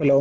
Hello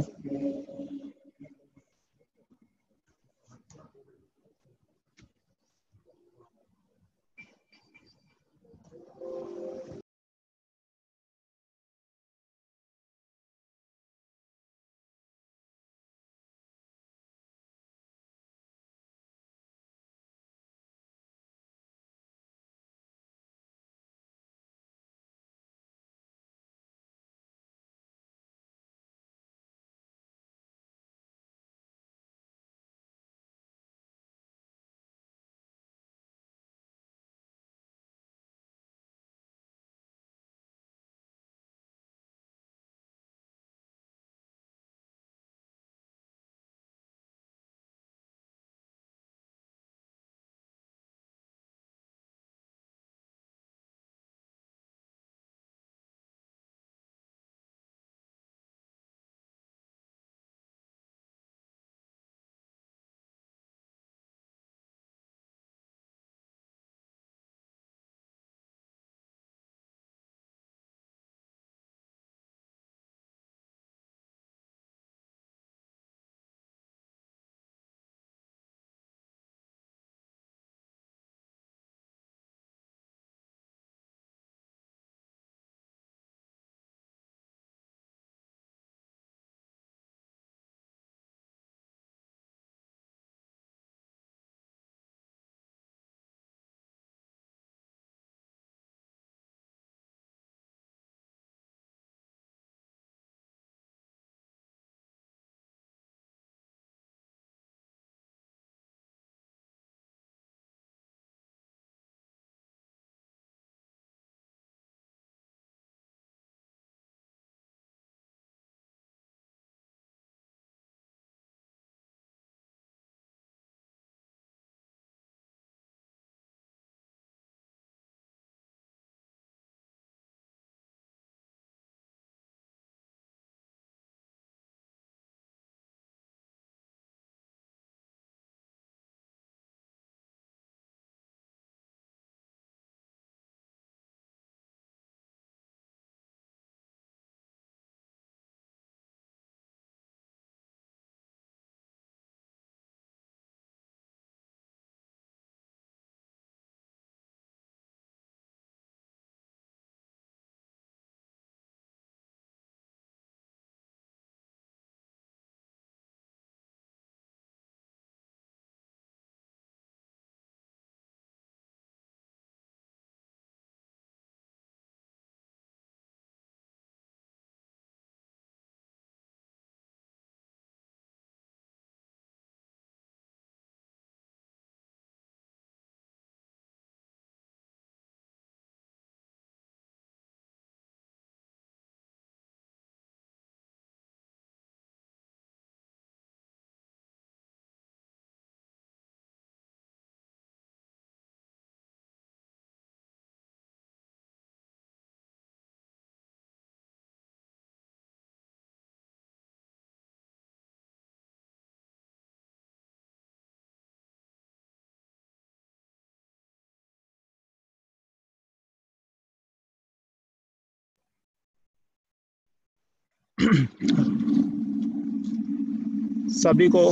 सभी को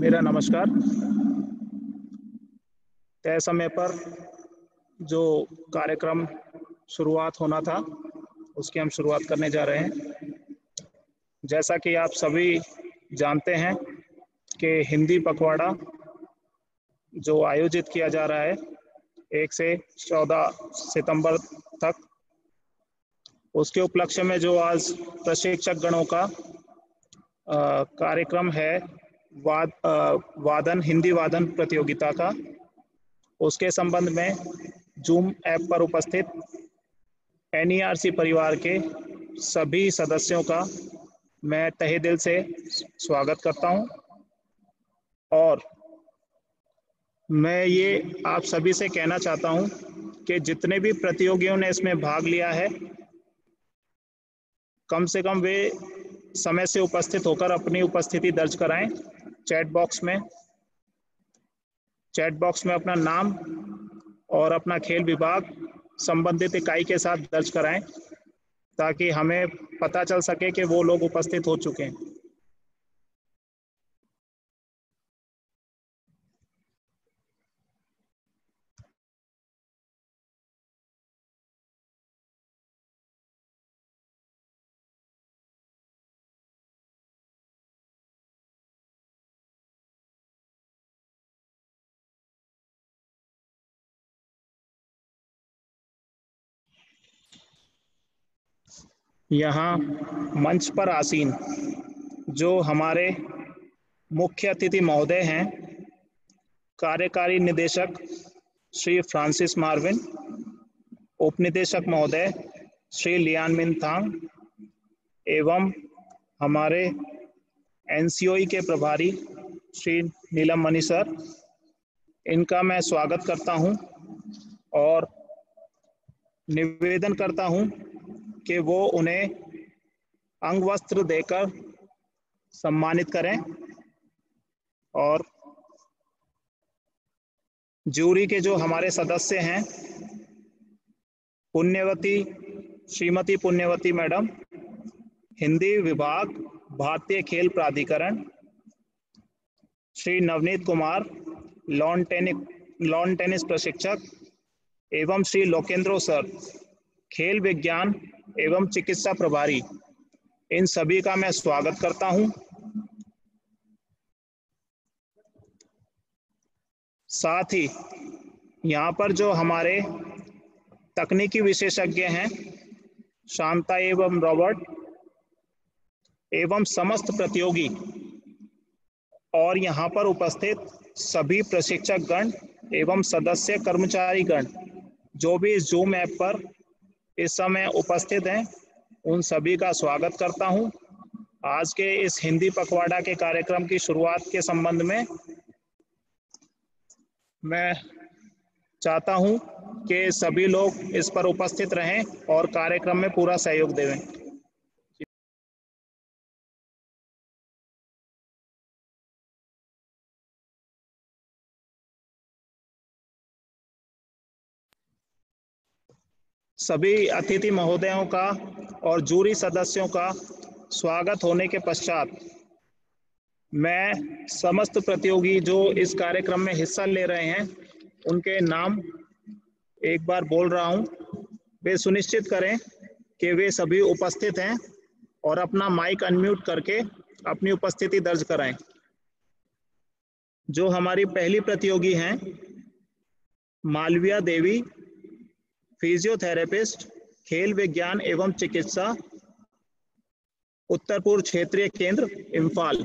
मेरा नमस्कार। तय समय पर जो कार्यक्रम शुरुआत होना था, उसकी हम शुरुआत करने जा रहे हैं। जैसा कि आप सभी जानते हैं कि हिंदी पखवाड़ा जो आयोजित किया जा रहा है, एक से चौदह सितंबर तक उसके उपलक्ष्य में जो आज प्रशिक्षक गणों का कार्यक्रम है वाद आ, वादन हिंदी वादन प्रतियोगिता का उसके संबंध में जूम ऐप पर उपस्थित एनईआरसी परिवार के सभी सदस्यों का मैं तहे दिल से स्वागत करता हूँ। और मैं ये आप सभी से कहना चाहता हूँ कि जितने भी प्रतियोगियों ने इसमें भाग लिया है कम से कम वे समय से उपस्थित होकर अपनी उपस्थिति दर्ज कराएँ। चैट बॉक्स में, चैट बॉक्स में अपना नाम और अपना खेल विभाग संबंधित इकाई के साथ दर्ज कराएँ, ताकि हमें पता चल सके कि वो लोग उपस्थित हो चुके हैं। यहाँ मंच पर आसीन, जो हमारे मुख्य अतिथि महोदय हैं, कार्यकारी निदेशक श्री फ्रांसिस मार्विन, उपनिदेशक महोदय श्री लियान मिन थांग, एवं हमारे एनसीओई के प्रभारी श्री नीलम मनी सर, इनका मैं स्वागत करता हूँ और निवेदन करता हूँ कि वो उन्हें अंग वस्त्र देकर सम्मानित करें और जूरी के जो हमारे सदस्य हैं, पुण्यवती, श्रीमती पुण्यवती मैडम, हिंदी विभाग, भारतीय खेल प्राधिकरण, Shri Navneet Kumar, lawn tennis lawn tennis प्रशिक्षक एवं श्री लोकेंद्रो सर, खेल विज्ञान एवं चिकित्सा प्रभारी, इन सभी का मैं स्वागत करता हूँ। साथ ही, यहाँ पर जो हमारे तकनीकी विशेषज्ञ हैं, शांता एवं रॉबर्ट, एवं समस्त प्रतियोगी, और यहाँ पर उपस्थित सभी प्रशिक्षक गण एवं सदस्य कर्मचारी गण जो भी जूम ऐप पर इस समय उपस्थित हैं। उन सभी का स्वागत करता हूँ। आज के इस हिंदी पखवाड़ा के कार्यक्रम की शुरुआत के संबंध में मैं चाहता हूँ कि सभी लोग इस पर उपस्थित रहें और कार्यक्रम में पूरा सहयोग देवें। सभी अतिथि महोदयों का और जूरी सदस्यों का स्वागत होने के पश्चात मैं समस्त प्रतियोगी जो इस कार्यक्रम में हिस्सा ले रहे हैं, उनके नाम एक बार बोल रहा हूँ। वे सुनिश्चित करें कि वे सभी उपस्थित हैं और अपना माइक अनम्यूट करके अपनी उपस्थिति दर्ज कराएँ। जो हमारी पहली प्रतियोगी हैं, मालविया देवी फिजियोथेरेपिस्ट खेल विज्ञान एवं चिकित्सा उत्तर पूर्व क्षेत्रीय केंद्र इम्फाल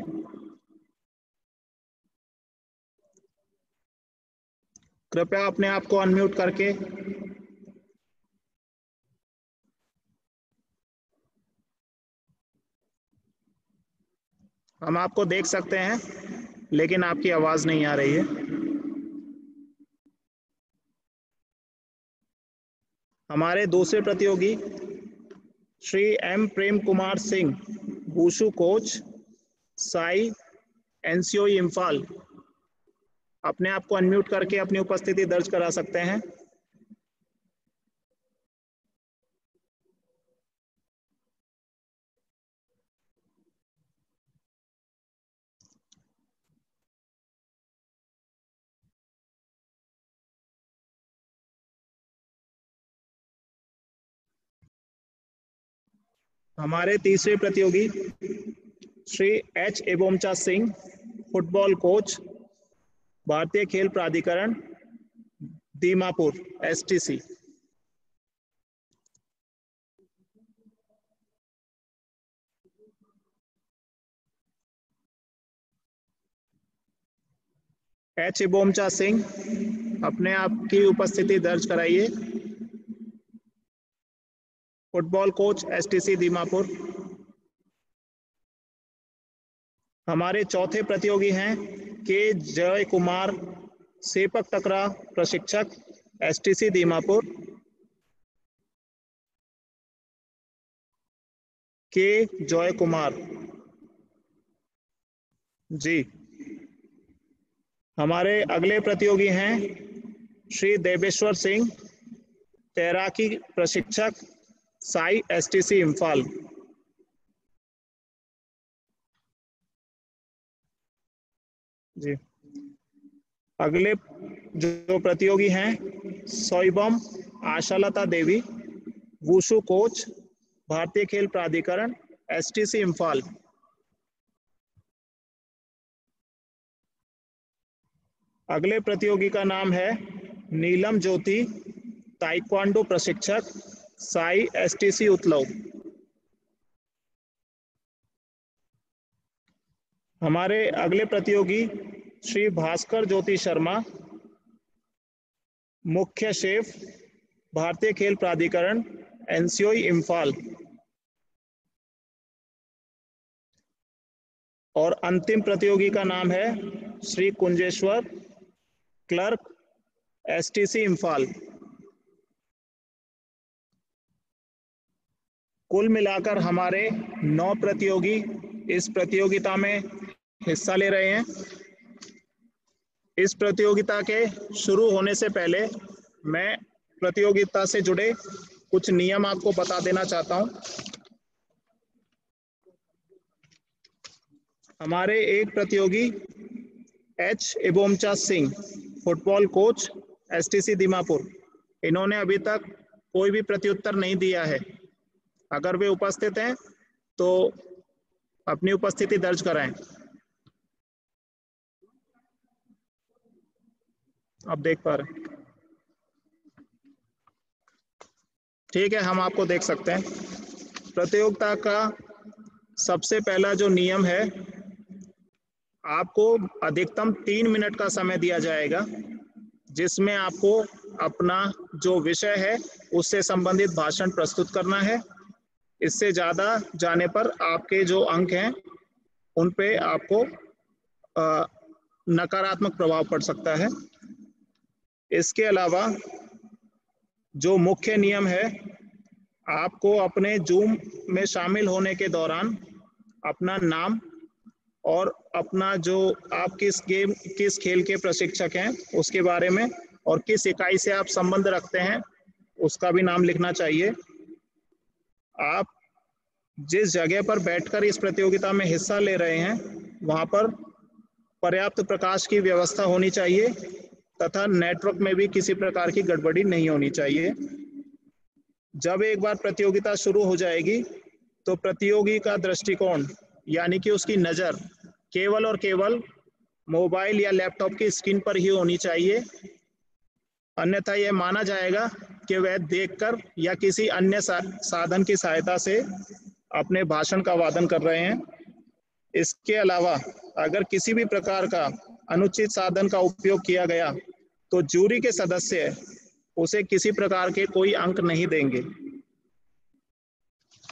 कृपया अपने आप को अनम्यूट करके हम आपको देख सकते हैं लेकिन आपकी आवाज़ नहीं आ रही है हमारे दूसरे प्रतियोगी Shri M Prem Kumar Singh wushu coach, SAI NCO Imphal. अपने आप को अनम्यूट करके अपनी उपस्थिति दर्ज करा सकते हैं। हमारे तीसरे प्रतियोगी Shri H Ebomcha Singh, football coach, भारतीय खेल प्राधिकरण, दीमापुर एसटीसी एच एबोमचा सिंह, अपने आप की उपस्थिति दर्ज कराइए। Football coach STC Dimapur. हमारे चौथे प्रतियोगी हैं के जय कुमार, सेपक टकरा, प्रशिक्षक एसटीसी दीमापुर। के जय कुमार। जी। हमारे अगले प्रतियोगी हैं श्री देवेश्वर सिंह, तैराकी प्रशिक्षक साई एसटीसी इम्फाल। जी। अगले जो प्रतियोगी हैं, सोइबम आशालता देवी, वुशु कोच, भारतीय खेल प्राधिकरण एसटीसी इम्फाल। अगले प्रतियोगी का नाम है नीलम ज्योति, ताइक्वांडो प्रशिक्षक साई एसटीसी उतलव। हमारे अगले प्रतियोगी श्री भास्कर ज्योति शर्मा, मुख्य शेफ, भारतीय खेल प्राधिकरण एनसीओ इम्फाल। और अंतिम प्रतियोगी का नाम है श्री कुंजेश्वर क्लर्क एसटीसी इम्फाल। कुल मिलाकर हमारे नौ प्रतियोगी इस प्रतियोगिता में हिस्सा ले रहे हैं। इस प्रतियोगिता के शुरू होने से पहले मैं प्रतियोगिता से जुड़े कुछ नियम आपको बता देना चाहता हूँ। हमारे एक प्रतियोगी H Ibomcha Singh, football coach, STC Dimapur. इन्होंने अभी तक कोई भी प्रत्युत्तर नहीं दिया है। अगर वे उपस्थित हैं तो अपनी उपस्थिति दर्ज कराएँ। आप देख पा रहे ठीक है, हम आपको देख सकते हैं। प्रतियोगिता का सबसे पहला जो नियम है, आपको अधिकतम तीन मिनट का समय दिया जाएगा, जिसमें आपको अपना जो विषय है, उससे संबंधित भाषण प्रस्तुत करना है। इससे ज़्यादा जाने पर आपके जो अंक हैं, उन पे आपको नकारात्मक प्रभाव पड़ सकता है। इसके अलावा, जो मुख्य नियम है, आपको अपने जूम में शामिल होने के दौरान अपना नाम और अपना जो आप किस गेम, किस खेल के प्रशिक्षक हैं, उसके बारे में और किस इकाई से आप संबंध रखते हैं, उसका भी नाम लिखना चाहिए। आप जिस जगह पर बैठकर इस प्रतियोगिता में हिस्सा ले रहे हैं, वहाँ पर पर्याप्त प्रकाश की व्यवस्था होनी चाहिए तथा नेटवर्क में भी किसी प्रकार की गड़बड़ी नहीं होनी चाहिए। जब एक बार प्रतियोगिता शुरू हो जाएगी तो प्रतियोगी का दृष्टिकोण, यानी कि उसकी नज़र, केवल और केवल मोबाइल या लैपटॉप की स्क्रीन पर ही होनी चाहिए। अन्यथा यह माना जाएगा कि वह देखकर या किसी अन्य साधन की सहायता से अपने भाषण का वादन कर रहे हैं। इसके अलावा, अगर किसी भी प्रकार का अनुचित साधन का उपयोग किया गया तो जूरी के सदस्य उसे किसी प्रकार के कोई अंक नहीं देंगे।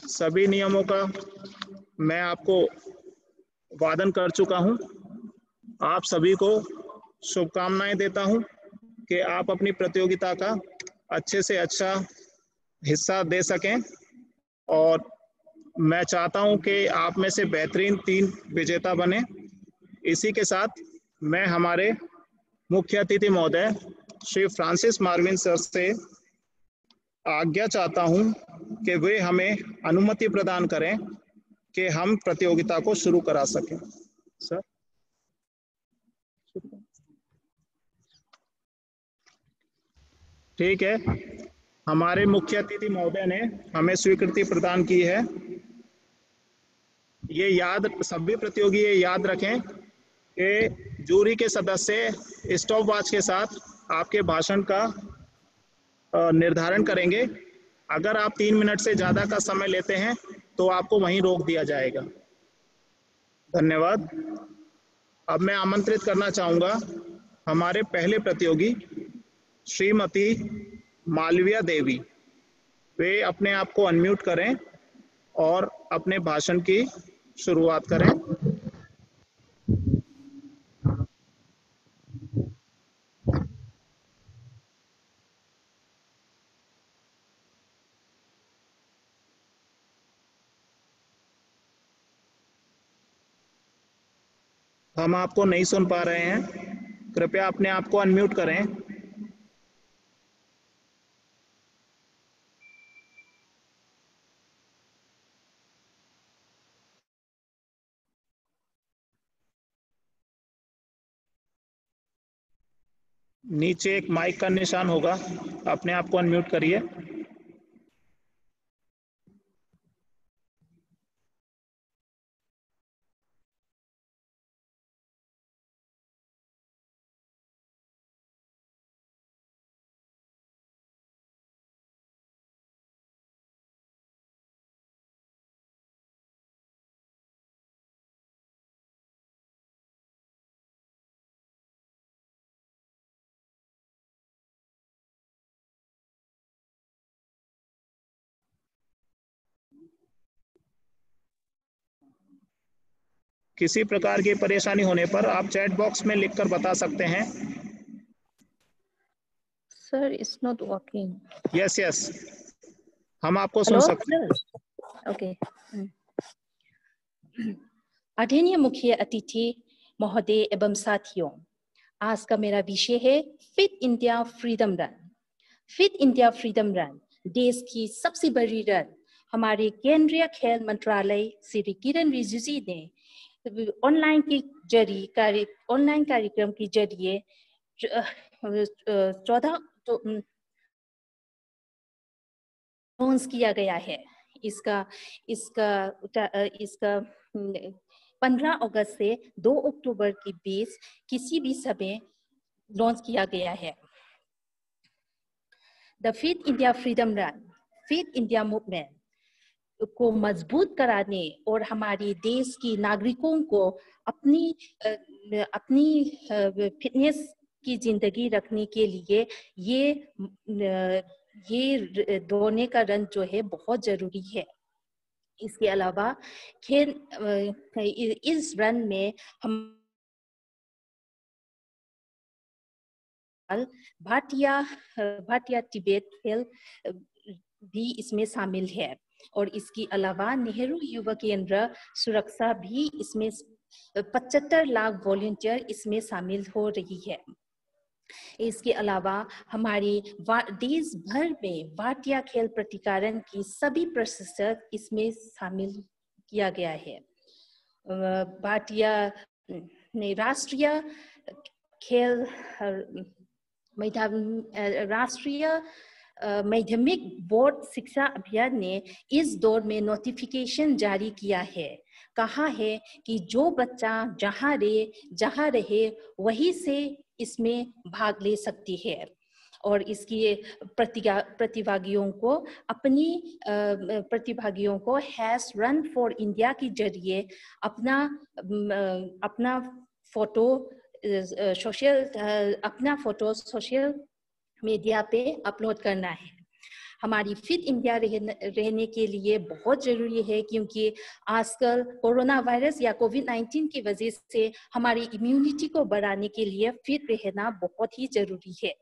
सभी नियमों का मैं आपको वादन कर चुका हूँ। आप सभी को शुभकामनाएँ देता हूँ कि आप अपनी प्रतियोगिता का अच्छे से अच्छा हिस्सा दे सकें और मैं चाहता हूँ कि आप में से बेहतरीन तीन विजेता बने। इसी के साथ मैं हमारे मुख्य अतिथि महोदय, श्री फ्रांसिस मार्विन सर से आज्ञा चाहता हूँ कि वे हमें अनुमति प्रदान करें कि हम प्रतियोगिता को शुरू करा सकें। सर। ठीक है। हमारे मुख्य अतिथि महोदय ने हमें स्वीकृति प्रदान की है। ये याद, सभी प्रतियोगी ये याद रखें कि जूरी के सदस्य स्टॉप वॉच के साथ आपके भाषण का निर्धारण करेंगे। अगर आप तीन मिनट से ज़्यादा का समय लेते हैं तो आपको वहीं रोक दिया जाएगा। धन्यवाद। अब मैं आमंत्रित करना चाहूँगा हमारे पहले प्रतियोगी, श्रीमती मालविया देवी। वे अपने आप को अनम्यूट करें और अपने भाषण की शुरुआत करें। हम आपको नहीं सुन पा रहे हैं। कृपया अपने आप को अनम्यूट करें। नीचे एक माइक का निशान होगा। अपने आप को अनम्यूट करिए। किसी प्रकार की परेशानी होने पर आप चैट बॉक्स में लिखकर बता सकते हैं। Sir it's not working yes yes हम आपको सुन सकते हैं। ओके आदरणीय मुख्य अतिथि महोदय एवं साथियों आज का मेरा विषय है fit India freedom run fit India freedom run देश की सबसे बड़ी रन हमारे केंद्रीय खेल मंत्रालय श्री किरण रिजिजू ने ऑनलाइन के ज़रिए ऑनलाइन कार्यक्रम के ज़रिए चौदह तो लॉन्च किया गया है। इसका इसका इसका पंद्रह अगस्त से दो अक्टूबर के बीच किसी भी समय लॉन्च किया गया है। The fit India freedom run fit India movement को मज़बूत कराने और हमारे देश की नागरिकों को अपनी अपनी फिटनेस की ज़िंदगी रखने के लिए ये ये दौड़ने का रन जो है बहुत ज़रूरी है। इसके अलावा खेल इस रन में हम भारतीय भारतीय तिब्बत खेल भी इसमें शामिल है। और इसके अलावा नेहरू युवा केंद्र सुरक्षा भी इसमें पचहत्तर लाख वॉल्टियर इसमें शामिल हो रही है। इसके अलावा हमारे देश भर में भारतीय खेल प्रतिकारण की सभी प्रशिक्षक इसमें शामिल किया गया है। भाटिया ने राष्ट्रीय खेल मैदान राष्ट्रीय माध्यमिक बोर्ड शिक्षा अभियान ने इस दौर में नोटिफिकेशन जारी किया है। कहा है कि जो बच्चा जहाँ रहे जहाँ रहे, वही से इसमें भाग ले सकती है और इसकी प्रतिभागियों को अपनी प्रतिभागियों को हैश रन फॉर इंडिया के ज़रिए अपना अपना फ़ोटो सोशल अपना फ़ोटो सोशल मीडिया पे अपलोड करना है। हमारी फिट इंडिया रहने के लिए बहुत ज़रूरी है क्योंकि आजकल कोरोना वायरस या कोविड 19 की वजह से हमारी इम्यूनिटी को बढ़ाने के लिए फिट रहना बहुत ही ज़रूरी है।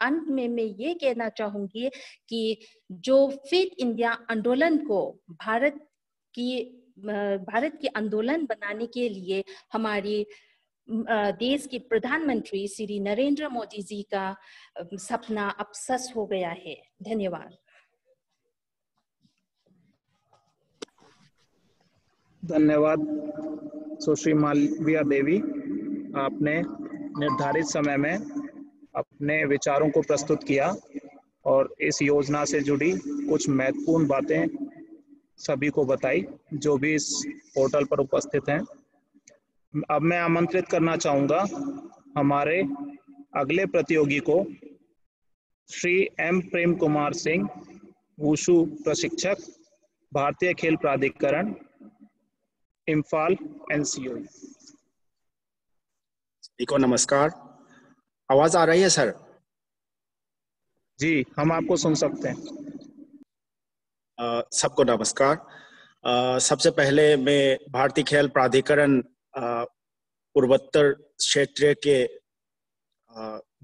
अंत में मैं ये कहना चाहूँगी कि जो फिट इंडिया आंदोलन को भारत की भारत के आंदोलन बनाने के लिए हमारी देश के प्रधानमंत्री श्री नरेंद्र मोदी जी का सपना अब सच हो गया है। धन्यवाद। धन्यवाद सुश्री मालविया देवी। आपने निर्धारित समय में अपने विचारों को प्रस्तुत किया और इस योजना से जुड़ी कुछ महत्वपूर्ण बातें सभी को बताई जो भी इस पोर्टल पर उपस्थित हैं। अब मैं आमंत्रित करना चाहूँगा हमारे अगले प्रतियोगी को श्री एम प्रेम कुमार सिंह वुशु प्रशिक्षक भारतीय खेल प्राधिकरण इम्फाल एनसीओ। को नमस्कार। आवाज़ आ रही है सर? जी हम आपको सुन सकते हैं। सबको नमस्कार। सबसे पहले मैं भारतीय खेल प्राधिकरण पूर्वोत्तर क्षेत्र के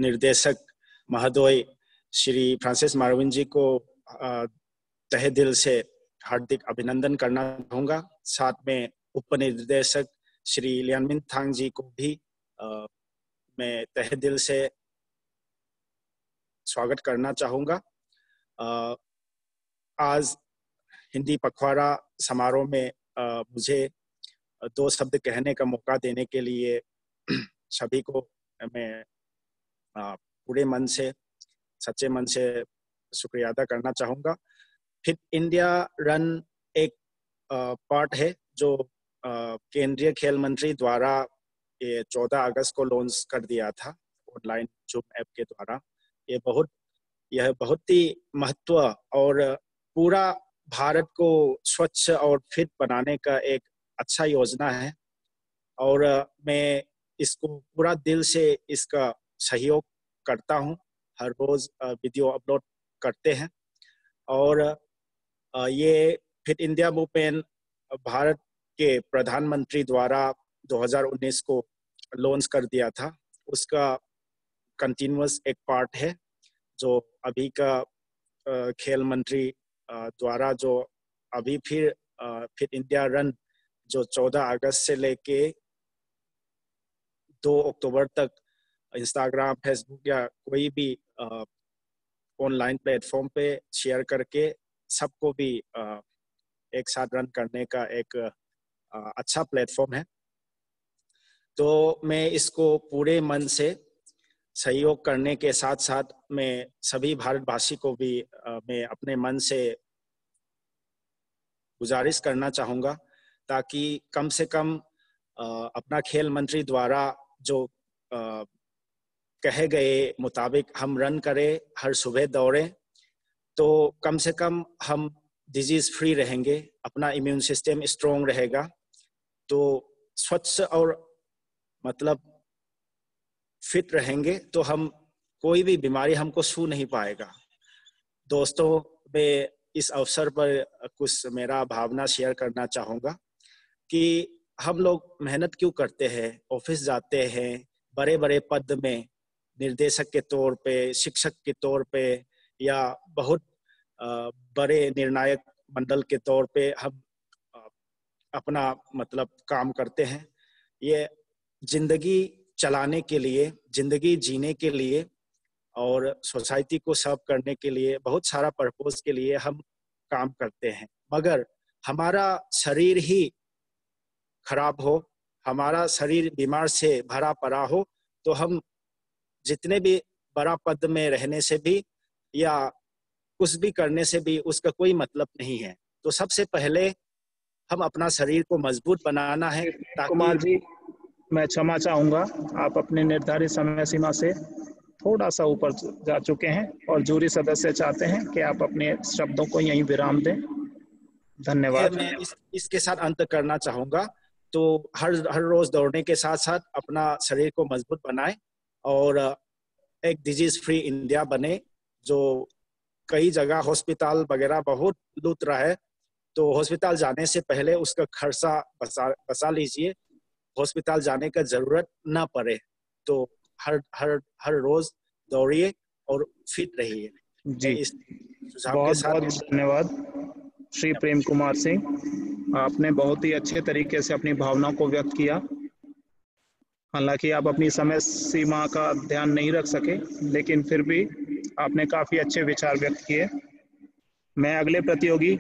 निर्देशक महोदय श्री फ्रांसिस मारविन जी को तहे दिल से हार्दिक अभिनंदन करना चाहूँगा। साथ में उप निर्देशक श्री लियानमिन थांग जी को भी मैं तहे दिल से स्वागत करना चाहूँगा। आज हिंदी पखवाड़ा समारोह में मुझे दो शब्द कहने का मौका देने के लिए सभी को मैं पूरे मन से, सच्चे मन से शुक्रिया अदा करना चाहूँगा। फिट इंडिया रन एक पार्ट है जो केंद्रीय खेल मंत्री द्वारा ये 14 अगस्त को लॉन्च कर दिया था, ऑनलाइन जूम ऐप के द्वारा। ये बहुत, यह बहुत ही महत्व और पूरा भारत को स्वच्छ और फिट बनाने का एक अच्छा योजना है। और मैं इसको पूरा दिल से इसका सहयोग करता हूँ। हर रोज वीडियो अपलोड करते हैं। और ये फिट इंडिया मूवमेंट भारत के प्रधानमंत्री द्वारा 2019 को लॉन्च कर दिया था। उसका कंटिन्यूस एक पार्ट है, जो अभी का खेल मंत्री द्वारा जो अभी फिर फिट इंडिया रन जो 14 अगस्त से लेके 2 अक्टूबर तक इंस्टाग्राम फेसबुक या कोई भी ऑनलाइन प्लेटफॉर्म पे शेयर करके सबको भी एक साथ रन करने का एक अच्छा प्लेटफॉर्म है। तो मैं इसको पूरे मन से सहयोग करने के साथ साथ मैं सभी भारतवासी को भी मैं अपने मन से गुजारिश करना चाहूँगा ताकि कम से कम अपना खेल मंत्री द्वारा जो कहे गए मुताबिक हम रन करें, हर सुबह दौड़ें तो कम से कम हम डिज़ीज़ फ्री रहेंगे, अपना इम्यून सिस्टम स्ट्रोंग रहेगा तो स्वच्छ और मतलब फिट रहेंगे तो हम कोई भी बीमारी हमको छू नहीं पाएगा। दोस्तों, मैं इस अवसर पर कुछ मेरा भावना शेयर करना चाहूँगा कि हम लोग मेहनत क्यों करते हैं, ऑफ़िस जाते हैं बड़े बड़े पद में निर्देशक के तौर पे, शिक्षक के तौर पे, या बहुत बड़े निर्णायक मंडल के तौर पे हम अपना मतलब काम करते हैं। ये ज़िंदगी चलाने के लिए ज़िंदगी जीने के लिए और सोसाइटी को सर्व करने के लिए बहुत सारा पर्पज के लिए हम काम करते हैं। मगर हमारा शरीर ही खराब हो हमारा शरीर बीमार से भरा पड़ा हो तो हम जितने भी बड़ा पद में रहने से भी या कुछ भी करने से भी उसका कोई मतलब नहीं है। तो सबसे पहले हम अपना शरीर को मज़बूत बनाना है ताकि कुमार जी मैं क्षमा चाहूँगा। आप अपने निर्धारित समय सीमा से थोड़ा सा ऊपर जा चुके हैं और जूरी सदस्य चाहते हैं कि आप अपने शब्दों को यहीं विराम दें। धन्यवाद। मैं इस, इसके साथ अंत करना चाहूँगा। तो हर हर रोज दौड़ने के साथ साथ अपना शरीर को मज़बूत बनाए और एक डिज़ीज़ फ्री इंडिया बने जो कई जगह हॉस्पिटल वगैरह बहुत लूट रहा है। तो हॉस्पिटल जाने से पहले उसका खर्चा बसा बसा लीजिए। हॉस्पिटल जाने का ज़रूरत ना पड़े तो हर हर हर रोज दौड़िए और फिट रहिए। जी। बहुत बहुत धन्यवाद। श्री प्रेम कुमार सिंह आपने बहुत ही अच्छे तरीके से अपनी भावनाओं को व्यक्त किया। हालाँकि आप अपनी समय सीमा का ध्यान नहीं रख सके लेकिन फिर भी आपने काफ़ी अच्छे विचार व्यक्त किए। मैं अगले प्रतियोगी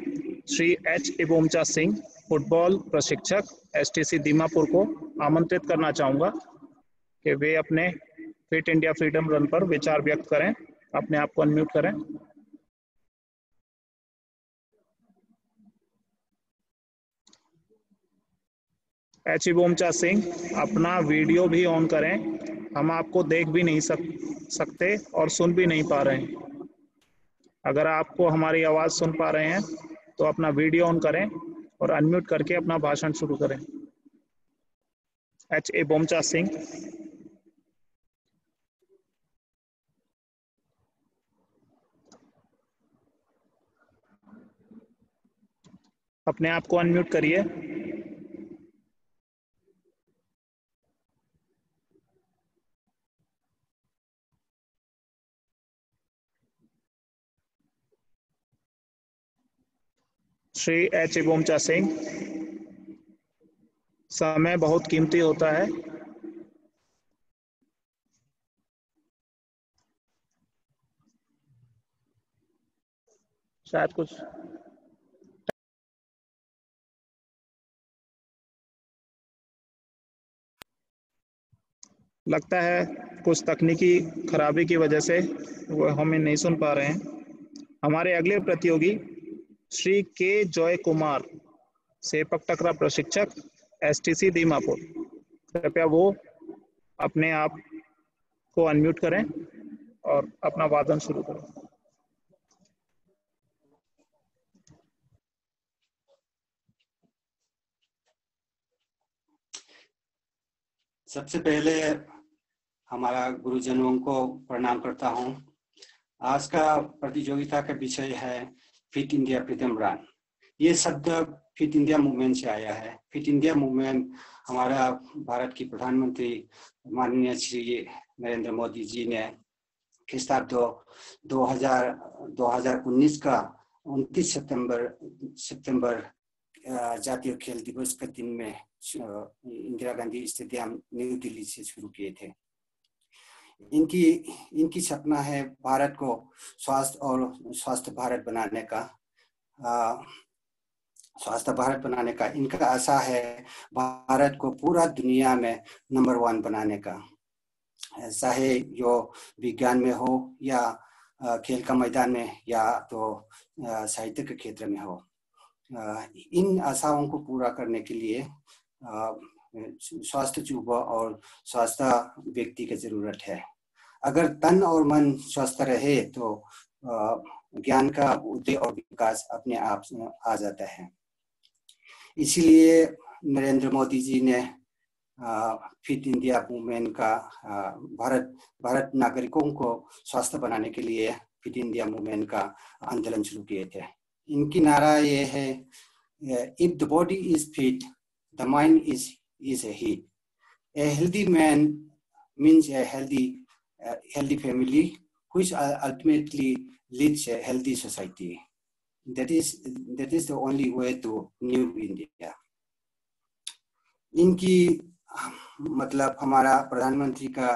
श्री एच इबोमचा सिंह फुटबॉल प्रशिक्षक एसटीसी दीमापुर को आमंत्रित करना चाहूँगा कि वे अपने फिट इंडिया फ्रीडम रन पर विचार व्यक्त करें अपने आप को अनम्यूट करें। एच बोमचा सिंह अपना वीडियो भी ऑन करें। हम आपको देख भी नहीं सक, सकते और सुन भी नहीं पा रहे हैं। अगर आपको हमारी आवाज़ सुन पा रहे हैं तो अपना वीडियो ऑन करें और अनम्यूट करके अपना भाषण शुरू करें। एच ए बोमचा सिंह अपने आप को अनम्यूट करिए। श्री एच ए बोमचा सिंह समय बहुत कीमती होता है। शायद कुछ लगता है कुछ तकनीकी खराबी की वजह से वो हमें नहीं सुन पा रहे हैं। हमारे अगले प्रतियोगी श्री के जॉय कुमार, सेपक टकरा प्रशिक्षक एसटीसी दीमापुर कृपया वो अपने आप को अनम्यूट करें और अपना वादन शुरू करें। सबसे पहले हमारा गुरुजनों को प्रणाम करता हूँ। आज का प्रतियोगिता का विषय है फिट इंडिया प्रीतम रन ये शब्द फिट इंडिया मूवमेंट से आया है। फिट इंडिया मूवमेंट हमारा भारत की प्रधानमंत्री माननीय श्री नरेंद्र मोदी जी ने खिस्ताब दो हज़ार 2019 का 29 सितंबर सितंबर जातीय खेल दिवस के दिन में इंदिरा गांधी स्टेडियम न्यू दिल्ली से शुरू किए थे। इनकी इनकी सपना है भारत को स्वास्थ्य और स्वास्थ्य भारत बनाने का। स्वास्थ्य भारत बनाने का इनका आशा है भारत को पूरा दुनिया में नंबर वन बनाने का। चाहे जो विज्ञान में हो या खेल का मैदान में या तो साहित्य के क्षेत्र में हो। इन आशाओं को पूरा करने के लिए स्वास्थ्य युवा और स्वास्थ्य व्यक्ति की ज़रूरत है। अगर तन और मन स्वस्थ रहे तो ज्ञान का उदय और विकास अपने आप आ जाता है। इसीलिए नरेंद्र मोदी जी ने फिट इंडिया मूवमेंट का भारत भारत नागरिकों को स्वास्थ्य बनाने के लिए फिट इंडिया मूवमेंट का आंदोलन शुरू किए थे। इनकी नारा ये है if the body is fit the mind is is a heat a healthy man means a healthy healthy family हुई ultimately leads a healthy society That is, that is the only way to new India. इनकी मतलब हमारा प्रधानमंत्री का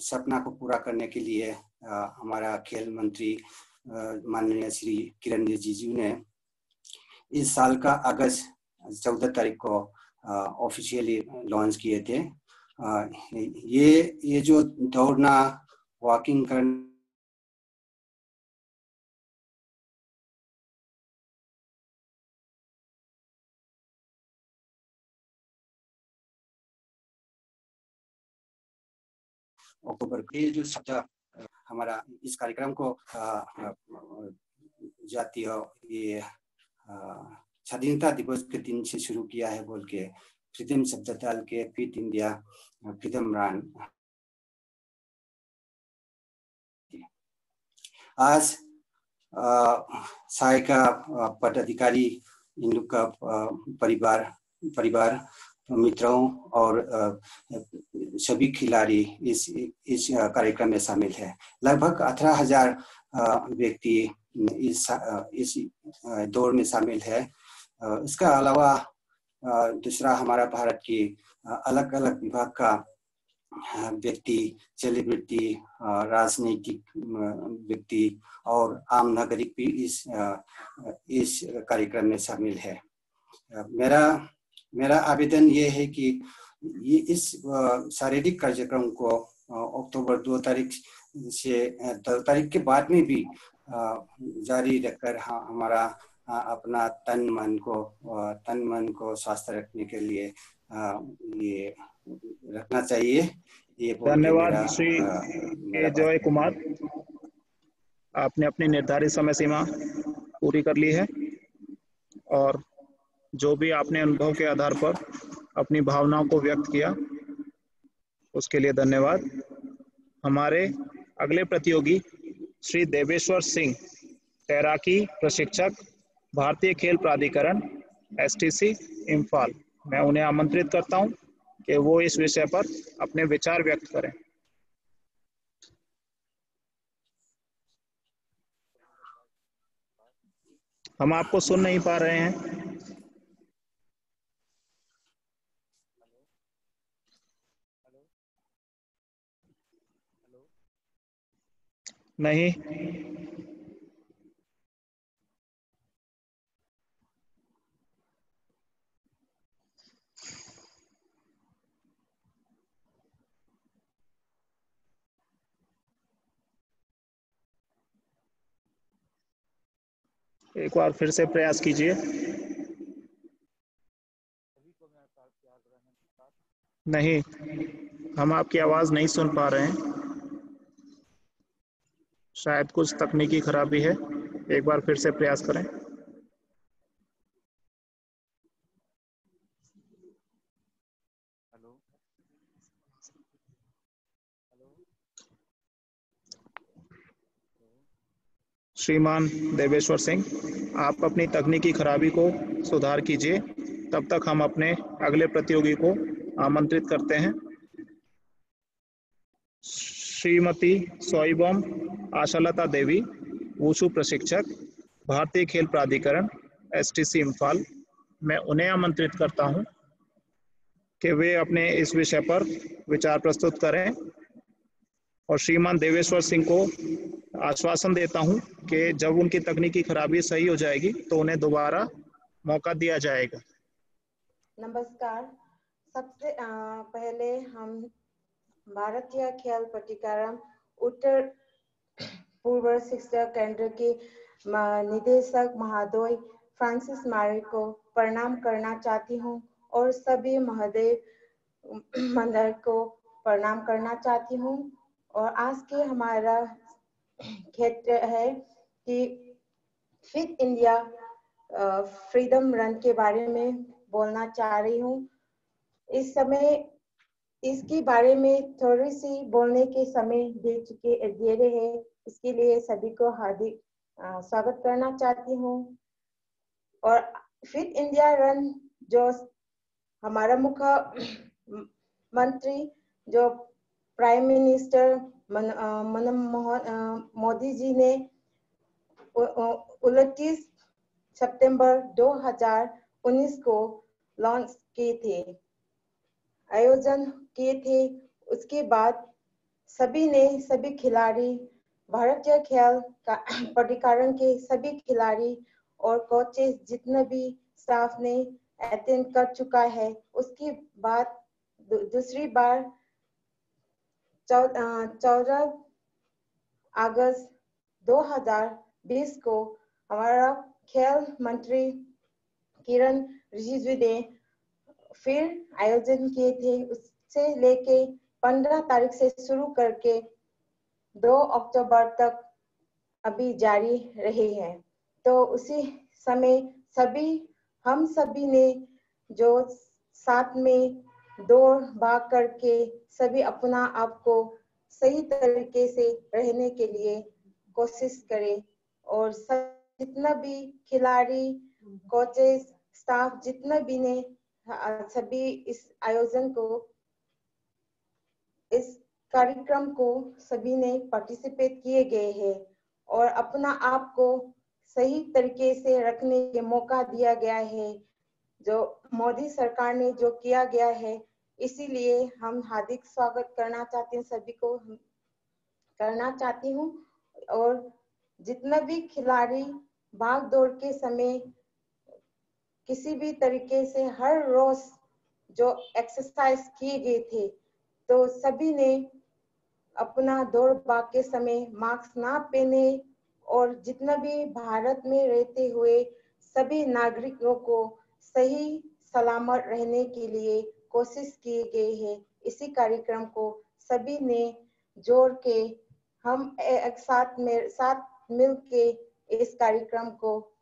सपना को पूरा करने के लिए हमारा खेल मंत्री माननीय श्री किरण रिजिजू ने इस साल का अगस्त चौदह तारीख को ऑफिशियली लॉन्च किए थे ये ये जो दौड़ना वॉकिंग करना अक्टूबर ये जो सप्ताह हमारा इस कार्यक्रम को जातीय, ये स्वाधीनता दिवस के दिन से शुरू किया है बोल के, फ्रीडम शब्द डाल के, फिट इंडिया फ्रीडम रन। आज सहायिका पदाधिकारी इन लोग का परिवार परिवार मित्रों और सभी खिलाड़ी इस इस कार्यक्रम में शामिल है। लगभग अठारह हज़ार व्यक्ति इस इस दौड़ में शामिल है। इसका अलावा दूसरा हमारा भारत की अलग अलग विभाग का व्यक्ति सेलिब्रिटी राजनीतिक व्यक्ति और आम नागरिक भी इस इस कार्यक्रम में शामिल है। मेरा मेरा आवेदन ये है कि ये इस शारीरिक कार्यक्रम को अक्टूबर दो तारीख से दो तारीख के बाद में भी जारी रखकर हमारा अपना तन मन को तन मन को स्वस्थ रखने के लिए ये रखना चाहिए। ये धन्यवाद श्री जय कुमार। आपने अपनी निर्धारित समय सीमा पूरी कर ली है और जो भी आपने अनुभव के आधार पर अपनी भावनाओं को व्यक्त किया, उसके लिए धन्यवाद। हमारे अगले प्रतियोगी श्री देवेश्वर सिंह, तैराकी प्रशिक्षक, भारतीय खेल प्राधिकरण एसटीसी इम्फाल। मैं उन्हें आमंत्रित करता हूँ कि वो इस विषय पर अपने विचार व्यक्त करें। हम आपको सुन नहीं पा रहे हैं। नहीं। एक बार फिर से प्रयास कीजिए। नहीं, हम आपकी आवाज़ नहीं सुन पा रहे हैं। शायद कुछ तकनीकी खराबी है। एक बार फिर से प्रयास करें। श्रीमान देवेश्वर सिंह आप अपनी तकनीकी खराबी को सुधार कीजिए। तब तक हम अपने अगले प्रतियोगी को आमंत्रित करते हैं। श्रीमती सोईबॉम आशालता देवी, वूशु प्रशिक्षक, भारतीय खेल प्राधिकरण एसटीसी इम्फाल। मैं उन्हें आमंत्रित करता हूँ कि वे अपने इस विषय पर विचार प्रस्तुत करें और श्रीमान देवेश्वर सिंह को आश्वासन देता हूँ कि जब उनकी तकनीकी खराबी सही हो जाएगी तो उन्हें दोबारा मौका दिया जाएगा। नमस्कार। सबसे पहले हम भारतीय खेल प्रतिकारम उत्तर पूर्व शिक्षा केंद्र के निदेशक महोदय फ्रांसिस मारे को प्रणाम करना चाहती हूँ और सभी महोदय मंडल को प्रणाम करना चाहती हूँ। और आज के हमारा क्षेत्र है कि फिट इंडिया फ्रीडम रन के बारे में बोलना चाह रही हूँ। इस समय इसके बारे में थोड़ी सी बोलने के समय दे चुके, दे रहे हैं। इसके लिए सभी को हार्दिक स्वागत करना चाहती हूँ। और फिट इंडिया रन, जो हमारा मुख्य मंत्री, जो प्राइम मिनिस्टर मन मनमोहन मोदी जी ने उनतीस सितंबर 2019 को लॉन्च किए थे। आयोजन किए थे। उसके बाद सभी ने सभी खिलाड़ी, भारतीय खेल प्राधिकरण के सभी खिलाड़ी और कोचेस जितने भी स्टाफ ने अटेंड कर चुका है। उसके बाद दूसरी बार चौदह अगस्त 2020 को हमारा खेल मंत्री किरण रिजिजू ने फिर आयोजन किए थे उससे लेके 15 तारीख से शुरू करके 2 अक्टूबर तक अभी जारी रही है। तो उसी समय सभी हम सभी ने जो साथ में दौड़ भाग करके सभी अपना आप को सही तरीके से रहने के लिए कोशिश करें और सब जितना भी खिलाड़ी कोचेस स्टाफ जितना भी ने सभी इस आयोजन को, इस कार्यक्रम को सभी ने पार्टिसिपेट किए गए हैं और अपना आप को सही तरीके से रखने के मौका दिया गया है। जो मोदी सरकार ने जो किया गया है, इसीलिए हम हार्दिक स्वागत करना चाहते हैं सभी को। करना चाहती हूँ और जितना भी खिलाड़ी भाग दौड़ के समय किसी भी तरीके से हर रोज जो एक्सरसाइज किए गए थे तो सभी ने अपना दौड़ भाग के समय मास्क ना पहने और जितना भी भारत में रहते हुए सभी नागरिकों को सही सलामत रहने के लिए कोशिश किए गए हैं। इसी कार्यक्रम को सभी ने जोड़ के हम एक साथ में, साथ मिल के इस कार्यक्रम को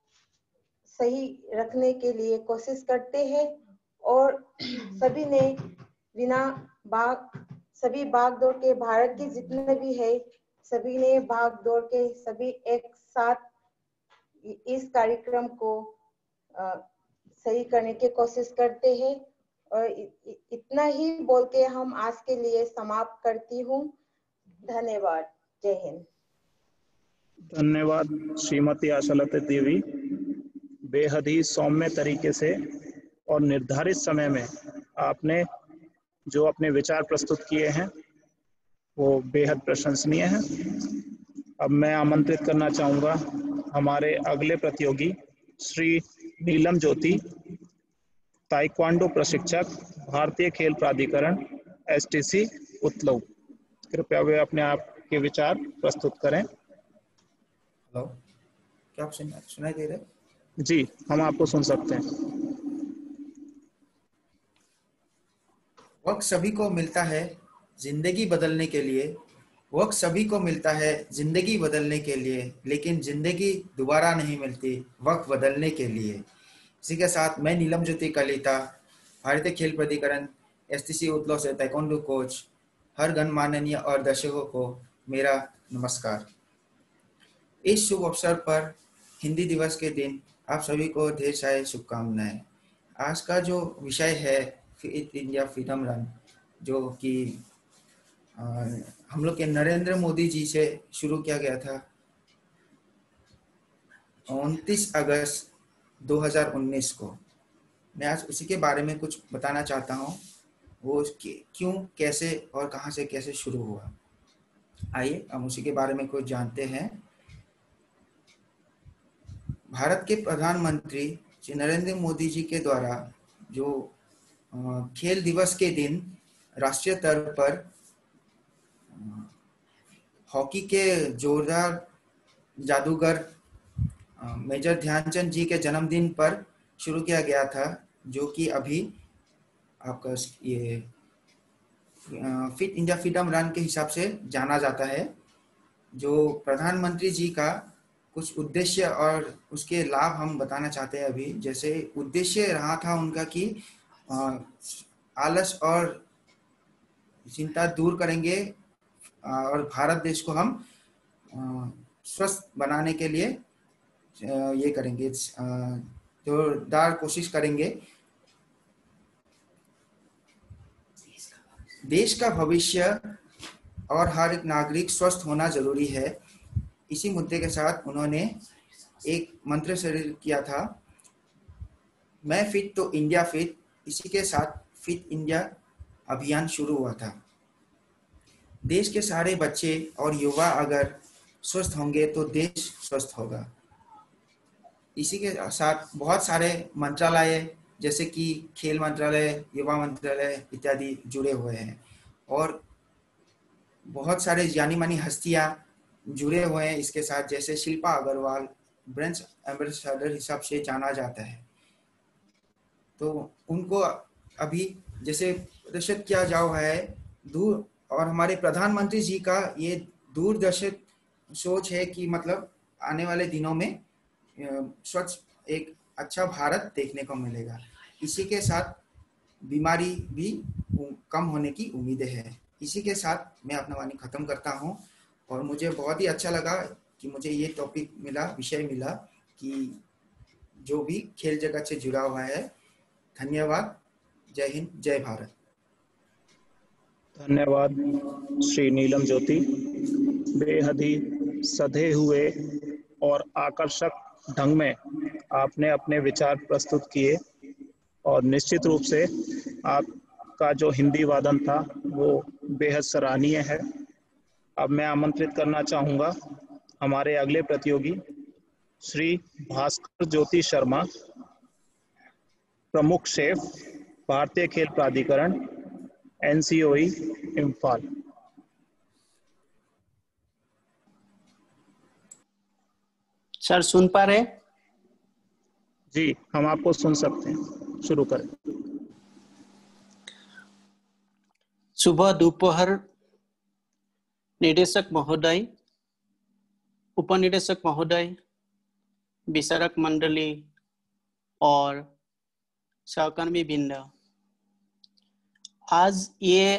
सही रखने के लिए कोशिश करते हैं और सभी ने बिना भाग सभी भाग दौड़ के भारत के जितने भी है सभी ने भाग दौड़ के सभी एक साथ इस कार्यक्रम को आ, सही करने की कोशिश करते हैं। और इतना ही बोल के हम आज के लिए समाप्त करती हूँ। धन्यवाद। जय हिंद। धन्यवाद श्रीमती आशालता देवी। बेहद ही सौम्य तरीके से और निर्धारित समय में आपने जो अपने विचार प्रस्तुत किए हैं, वो बेहद प्रशंसनीय है। अब मैं आमंत्रित करना चाहूँगा हमारे अगले प्रतियोगी, श्री नीलम ज्योति, ताइक्वांडो प्रशिक्षक, भारतीय खेल प्राधिकरण, एसटीसी उतलऊ कृपया वे अपने आप के विचार प्रस्तुत करें। हेलो, क्या आप सुनाई दे रहे जी, हम आपको सुन सकते हैं। वक्त सभी को मिलता है ज़िंदगी बदलने के लिए। वक्त सभी को मिलता है ज़िंदगी बदलने के लिए, लेकिन ज़िंदगी दोबारा नहीं मिलती वक्त बदलने के लिए। इसी के साथ मैं नीलम ज्योति कलिता, भारतीय खेल प्राधिकरण एस टी सी उतलो से तैकोंडू कोच हर गण माननीय और दर्शकों को मेरा नमस्कार। इस शुभ अवसर पर हिंदी दिवस के दिन आप सभी को ढेर सारे शुभकामनाएँ। आज का जो विषय है फिट इंडिया फ्रीडम रन जो कि हम लोग के नरेंद्र मोदी जी से शुरू किया गया था 29 अगस्त 2019 को। मैं आज उसी के बारे में कुछ बताना चाहता हूँ, वो क्यों, कैसे और कहाँ से कैसे शुरू हुआ। आइए, हम उसी के बारे में कुछ जानते हैं। भारत के प्रधानमंत्री श्री नरेंद्र मोदी जी के द्वारा जो खेल दिवस के दिन राष्ट्रीय स्तर पर हॉकी के जोरदार जादूगर मेजर ध्यानचंद जी के जन्मदिन पर शुरू किया गया था, जो कि अभी आपका ये फिट इंडिया फ्रीडम रन के हिसाब से जाना जाता है, जो प्रधानमंत्री जी का कुछ उद्देश्य और उसके लाभ हम बताना चाहते हैं अभी। जैसे उद्देश्य रहा था उनका कि आलस और चिंता दूर करेंगे और भारत देश को हम स्वस्थ बनाने के लिए ये करेंगे जोरदार कोशिश करेंगे। देश का भविष्य और हर एक नागरिक स्वस्थ होना ज़रूरी है। इसी मुद्दे के साथ उन्होंने एक मंत्र शरीर किया था, मैं फिट तो इंडिया फिट, इसी के साथ फिट इंडिया अभियान शुरू हुआ था। देश के सारे बच्चे और युवा अगर स्वस्थ होंगे तो देश स्वस्थ होगा। इसी के साथ बहुत सारे मंत्रालय, जैसे कि खेल मंत्रालय, युवा मंत्रालय इत्यादि जुड़े हुए हैं और बहुत सारे जानी मानी हस्तियाँ जुड़े हुए हैं। इसके साथ जैसे शिल्पा अग्रवाल, ब्रांच एम्बेसडर हिसाब से जाना जाता है। तो उनको अभी जैसे प्रदर्शित किया जाओ है, दूर और हमारे प्रधानमंत्री जी का ये दूरदर्शित सोच है कि मतलब आने वाले दिनों में स्वच्छ एक अच्छा भारत देखने को मिलेगा। इसी के साथ बीमारी भी कम होने की उम्मीदें है। इसी के साथ मैं अपना वाणी खत्म करता हूँ। और मुझे बहुत ही अच्छा लगा कि मुझे ये टॉपिक मिला, विषय मिला कि जो भी खेल जगत से जुड़ा हुआ है। धन्यवाद। जय हिंद, जय भारत। धन्यवाद, श्री नीलम ज्योति। बेहद ही सधे हुए और आकर्षक ढंग में आपने अपने विचार प्रस्तुत किए और निश्चित रूप से आपका जो हिंदी वादन था, वो बेहद सराहनीय है। अब मैं आमंत्रित करना चाहूँगा हमारे अगले प्रतियोगी श्री भास्कर ज्योति शर्मा प्रमुख शेफ भारतीय खेल प्राधिकरण एनसीओई इम्फाल। सर सुन पा रहे जी हम आपको सुन सकते हैं। शुरू करें। सुबह दोपहर निदेशक महोदय, उपनिदेशक महोदय विचारक मंडली और सहकर्मी बिंद आज ये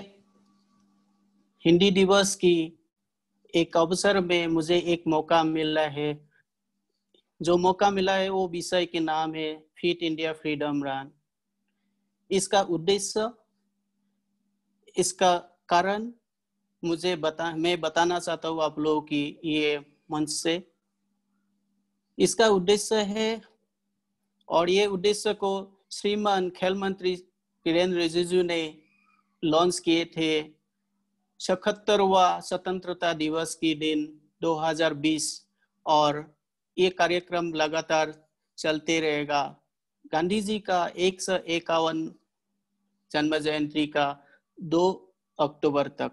हिंदी दिवस की एक अवसर में मुझे एक मौका मिल रहा है। जो मौका मिला है वो विषय के नाम है फिट इंडिया फ्रीडम रन। इसका उद्देश्य, इसका कारण मुझे बता, मैं बताना चाहता हूँ आप लोगों की ये मंच से। इसका उद्देश्य है, और ये उद्देश्य को श्रीमान खेल मंत्री किरेन रिजिजू ने लॉन्च किए थे छहत्तरवा स्वतंत्रता दिवस के दिन 2020 और ये कार्यक्रम लगातार चलते रहेगा। गांधी जी का एक सौ इक्यावन जन्म जयंती का दो अक्टूबर तक।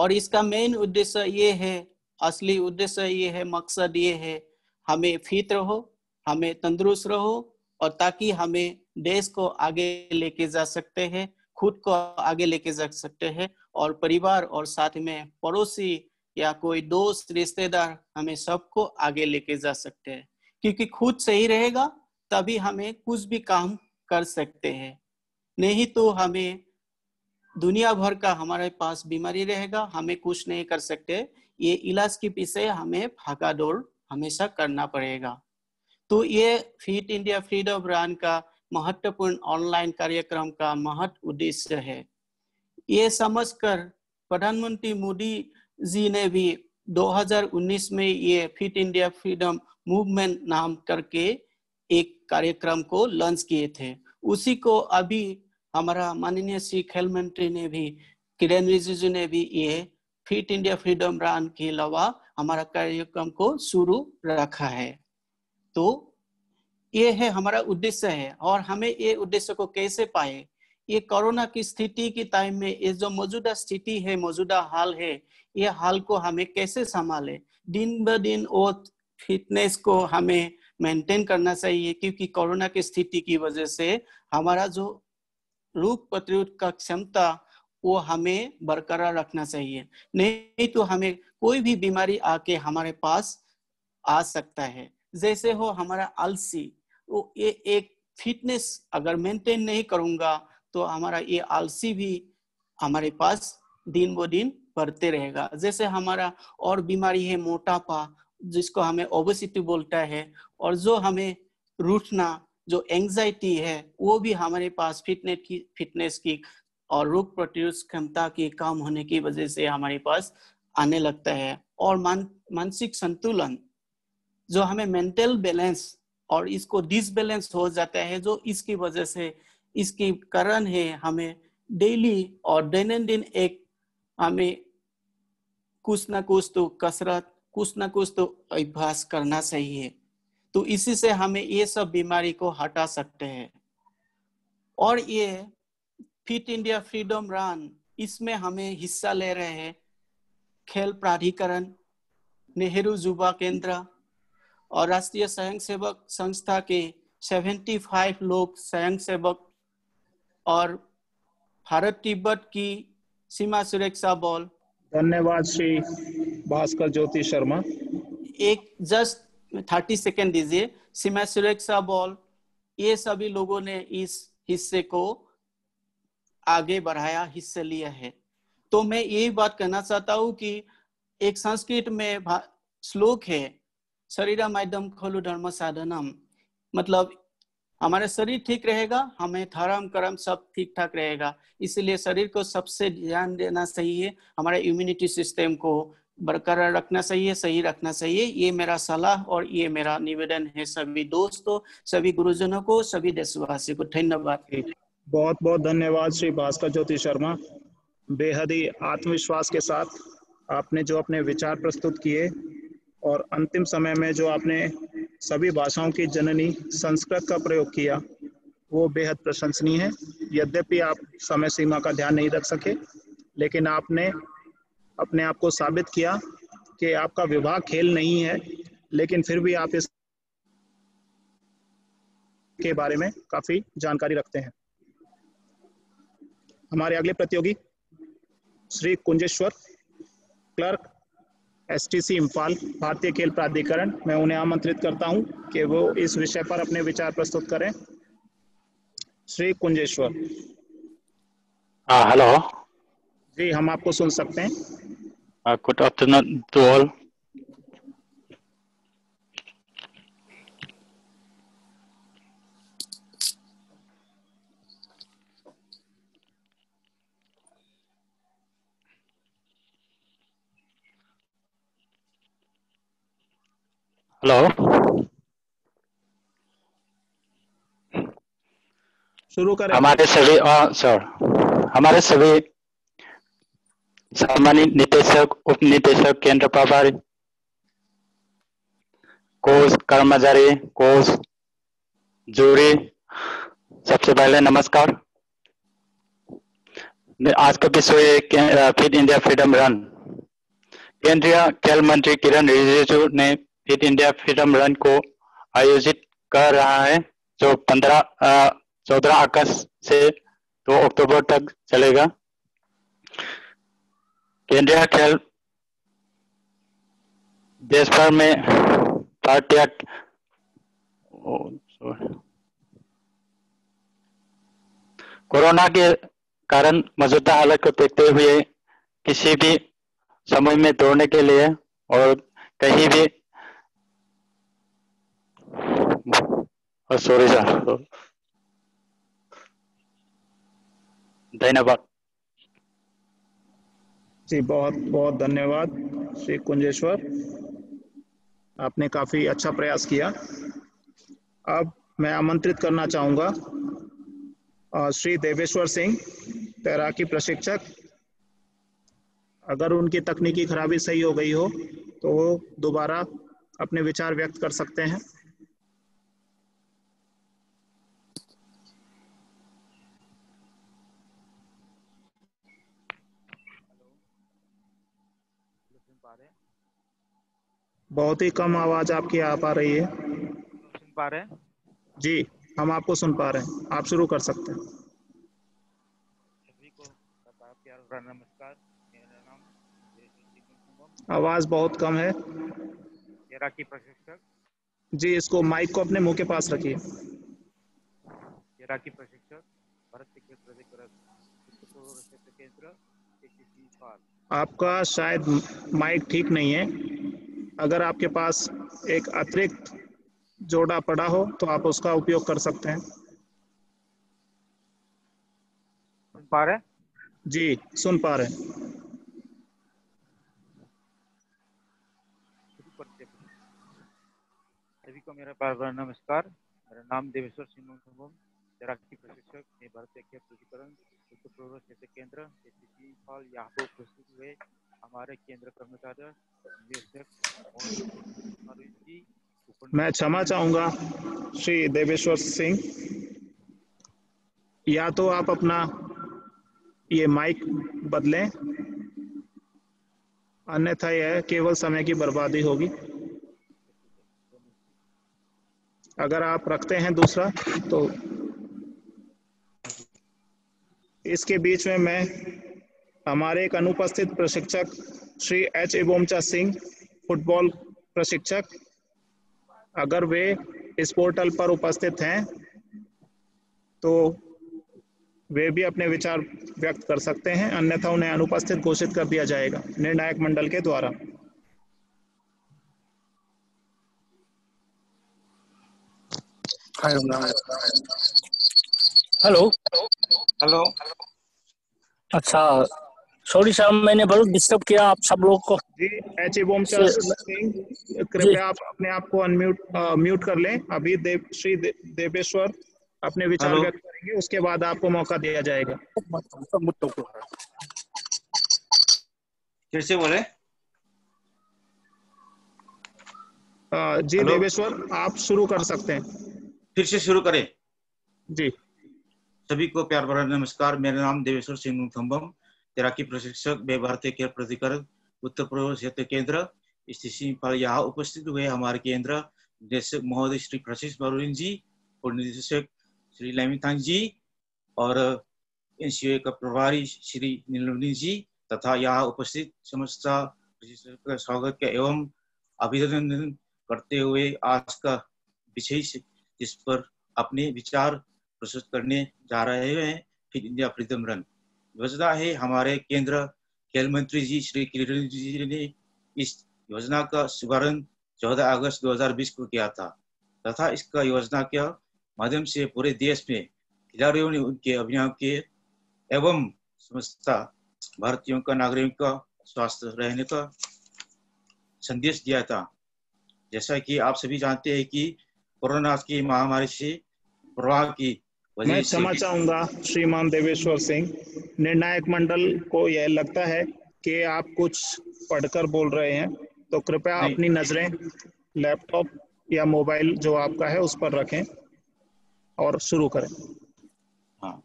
और इसका मेन उद्देश्य ये है, असली उद्देश्य ये है, मकसद ये है, हमें फिट रहो, हमें तंदुरुस्त रहो और ताकि हमें देश को आगे लेके जा सकते हैं, खुद को आगे लेके जा सकते हैं और परिवार और साथ में पड़ोसी या कोई दोस्त, रिश्तेदार हमें सबको आगे लेके जा सकते हैं। क्योंकि खुद सही रहेगा, तभी हमें कुछ भी काम कर सकते हैं। नहीं तो हमें दुनिया भर का हमारे पास बीमारी रहेगा, हमें कुछ नहीं कर सकते। ये इलाज के पीछे हमें भागा दौड़ हमेशा करना पड़ेगा। तो ये फिट इंडिया फ्रीडम रन का महत्वपूर्ण ऑनलाइन कार्यक्रम का महत्व उद्देश्य है। ये समझकर प्रधानमंत्री मोदी जी ने भी 2019 में ये फिट इंडिया फ्रीडम मूवमेंट नाम करके एक कार्यक्रम को लॉन्च किए थे। उसी को अभी हमारा माननीय श्री खेल मंत्री ने भी किरण रिजिजू ने भी ये फिट इंडिया फ्रीडम रन के अलावा हमारा कार्यक्रम को शुरू रखा है। तो ये है हमारा उद्देश्य है और हमें ये उद्देश्य को कैसे पाए? ये कोरोना की स्थिति की टाइम में ये जो मौजूदा स्थिति है, मौजूदा हाल है, ये हाल को हमें कैसे संभाले? दिन ब दिन वो फिटनेस को हमें मेंटेन करना चाहिए क्योंकि कोरोना की स्थिति की वजह से हमारा जो रोग प्रतिरोध का क्षमता वो हमें बरकरार रखना चाहिए। नहीं तो हमें कोई भी बीमारी आके हमारे पास आ सकता है। जैसे हो हमारा आलसी, वो ये एक फिटनेस अगर मेंटेन नहीं करूँगा तो हमारा ये आलसी भी हमारे पास दिन ब दिन बढ़ते रहेगा। जैसे हमारा और बीमारी है मोटापा, जिसको हमें ओबेसिटी बोलता है, और जो हमें रूठना जो एंजाइटी है, वो भी हमारे पास फिटनेस की फिटनेस की और रोग प्रतिरोध क्षमता की कम होने की वजह से हमारे पास आने लगता है। और मान, मानसिक संतुलन जो हमें मेंटल बैलेंस और इसको डिसबैलेंस हो जाता है, जो इसकी वजह से, इसके कारण है हमें डेली और दैनंदिन एक हमें कुछ ना कुछ तो कसरत, कुछ ना कुछ तो अभ्यास करना चाहिए। तो इसी से हमें ये सब बीमारी को हटा सकते हैं। और ये फिट इंडिया फ्रीडम रन इसमें हमें हिस्सा ले रहे हैं खेल प्राधिकरण नेहरू युवा केंद्र और राष्ट्रीय स्वयं सेवक संस्था के 75 लोग स्वयं सेवक और भारत तिब्बत की सीमा सुरक्षा बल। धन्यवाद श्री भास्कर ज्योति शर्मा। एक जस्ट थर्टी सेकेंड दीजिए। सीमा सुरक्षा बल, ये सभी लोगों ने इस हिस्से को आगे बढ़ाया, हिस्से लिया है। तो मैं यही बात कहना चाहता हूँ कि एक संस्कृत में श्लोक है शरीर माध्यम खोलु धर्म साधनम। मतलब हमारे शरीर ठीक रहेगा, हमें धर्म, कर्म सब ठीक ठाक रहेगा। इसलिए शरीर को सबसे ध्यान देना सही है हमारे इम्यूनिटी सिस्टम को बरकरार रखना चाहिए, सही रखना चाहिए। ये मेरा सलाह और ये मेरा निवेदन है सभी दोस्तों, सभी गुरुजनों को, सभी देशवासी को। धन्यवाद। बहुत बहुत धन्यवाद श्री भास्कर ज्योति शर्मा। बेहद ही आत्मविश्वास के साथ आपने जो अपने विचार प्रस्तुत किए और अंतिम समय में जो आपने सभी भाषाओं की जननी, संस्कृत का प्रयोग किया, वो बेहद प्रशंसनीय है। यद्यपि आप समय सीमा का ध्यान नहीं रख सके, लेकिन आपने अपने आप को साबित किया कि आपका विभाग खेल नहीं है, लेकिन फिर भी आप इस के बारे में काफ़ी जानकारी रखते हैं। हमारे अगले प्रतियोगी, श्री कुंजेश्वर क्लर्क एसटीसी इम्फाल, भारतीय खेल प्राधिकरण। मैं उन्हें आमंत्रित करता हूँ कि वो इस विषय पर अपने विचार प्रस्तुत करें। श्री कुंजेश्वर। हेलो जी हम आपको सुन सकते हैं। Good afternoon to all hello शुरू करें। हमारे सभी सर हमारे सभी सम्मानित निदेशक उप निदेशक केंद्र प्रभारी, कोष कर्मचारी, कोष जूरी, सबसे पहले नमस्कार। आज का विषय फिट इंडिया फ्रीडम रन। केंद्रीय खेल मंत्री किरण रिजिजू ने फिट इंडिया फ्रीडम रन को आयोजित कर रहा है, जो पंद्रह चौदह अगस्त से दो तो अक्टूबर तक चलेगा। केंद्रीय खेल देश भर में पार्टियाँ कोरोना के कारण मौजूदा हालत को देखते हुए किसी भी समय में दौड़ने के लिए और कहीं भी सॉरी सर धन्यवाद। जी, बहुत बहुत धन्यवाद, श्री कुंजेश्वर। आपने काफ़ी अच्छा प्रयास किया। अब मैं आमंत्रित करना चाहूँगा श्री देवेश्वर सिंह, तैराकी प्रशिक्षक। अगर उनकी तकनीकी खराबी सही हो गई हो तो वो दोबारा अपने विचार व्यक्त कर सकते हैं। बहुत ही कम आवाज़ आपकी आ पा रही है। सुन पा रहे हैं? जी हम आपको सुन पा रहे हैं। आप शुरू कर सकते हैं। नमस्कार मेरा नाम आवाज़ बहुत कम है। तैराकी प्रशिक्षक? जी इसको माइक को अपने मुँह के पास रखिए। तैराकी प्रशिक्षक? भारत केंद्र आपका शायद माइक ठीक नहीं है। अगर आपके पास एक अतिरिक्त जोड़ा पड़ा हो तो आप उसका उपयोग कर सकते हैं। सुन पा रहे जी सुन पा रहे सभी को मेरा बार बार नमस्कार। मेरा नाम देवेश्वर सिंह तैराकी प्रशिक्षक भारतीय खेल प्राधिकरण केंद्र यहाँ पर उपस्थित हुए। हमारे केंद्र कर्मचारी मैं क्षमा चाहूँगा श्री देवेश्वर सिंह। या तो आप अपना ये माइक बदलें। अन्यथा यह केवल समय की बर्बादी होगी। अगर आप रखते हैं दूसरा तो इसके बीच में मैं हमारे एक अनुपस्थित प्रशिक्षक श्री एच. एबोमचा सिंह फुटबॉल प्रशिक्षक अगर वे इस पोर्टल पर उपस्थित हैं तो वे भी अपने विचार व्यक्त कर सकते हैं अन्यथा उन्हें अनुपस्थित घोषित कर दिया जाएगा निर्णायक मंडल के द्वारा। हेलो हेलो अच्छा सॉरी सर मैंने बहुत डिस्टर्ब किया आप सब लोग को। जी एच ए बोम सिंह कृपया आप अपने आप को अनम्यूट म्यूट कर लें। अभी देव श्री दे, देवेश्वर अपने विचार व्यक्त करेंगे उसके बाद आपको मौका दिया जाएगा। फिर से बोले। जी देवेश्वर आप शुरू कर सकते हैं। फिर से शुरू करें। जी। सभी को प्यार भरा नमस्कार मेरा नाम देवेश्वर सिंह थम्बम तैराकी प्रशिक्षक वे भारतीय खेल प्राधिकरण उत्तर पूर्व क्षेत्र केंद्र स्थित यहाँ उपस्थित हुए हमारे केंद्र निदेशक महोदय श्री प्रशिष बरुण जी और निदेशक श्री लैमिथांग जी और एनसीओ का प्रभारी श्री नीलमणि जी तथा यहाँ उपस्थित समस्त का स्वागत एवं अभिनंदन करते हुए आज का विषय जिस पर अपने विचार प्रस्तुत करने जा रहे हैं फिट इंडिया फ्रीडम रन। योजना है। हमारे केंद्र खेल मंत्री जी, श्री किरण जी ने इस योजना का शुभारंभ 14 अगस्त 2020 को किया था तथा इसका योजना के माध्यम से पूरे देश में खिलाड़ियों ने उनके अभियान के एवं समस्त भारतीयों का नागरिकों का स्वास्थ्य रहने का संदेश दिया था। जैसा कि आप सभी जानते हैं कि कोरोना की महामारी से प्रवाह की मैं क्षमा चाहूँगा श्रीमान देवेश्वर सिंह। निर्णायक मंडल को यह लगता है कि आप कुछ पढ़कर बोल रहे हैं तो कृपया अपनी नज़रें लैपटॉप या मोबाइल जो आपका है उस पर रखें और शुरू करें। हाँ।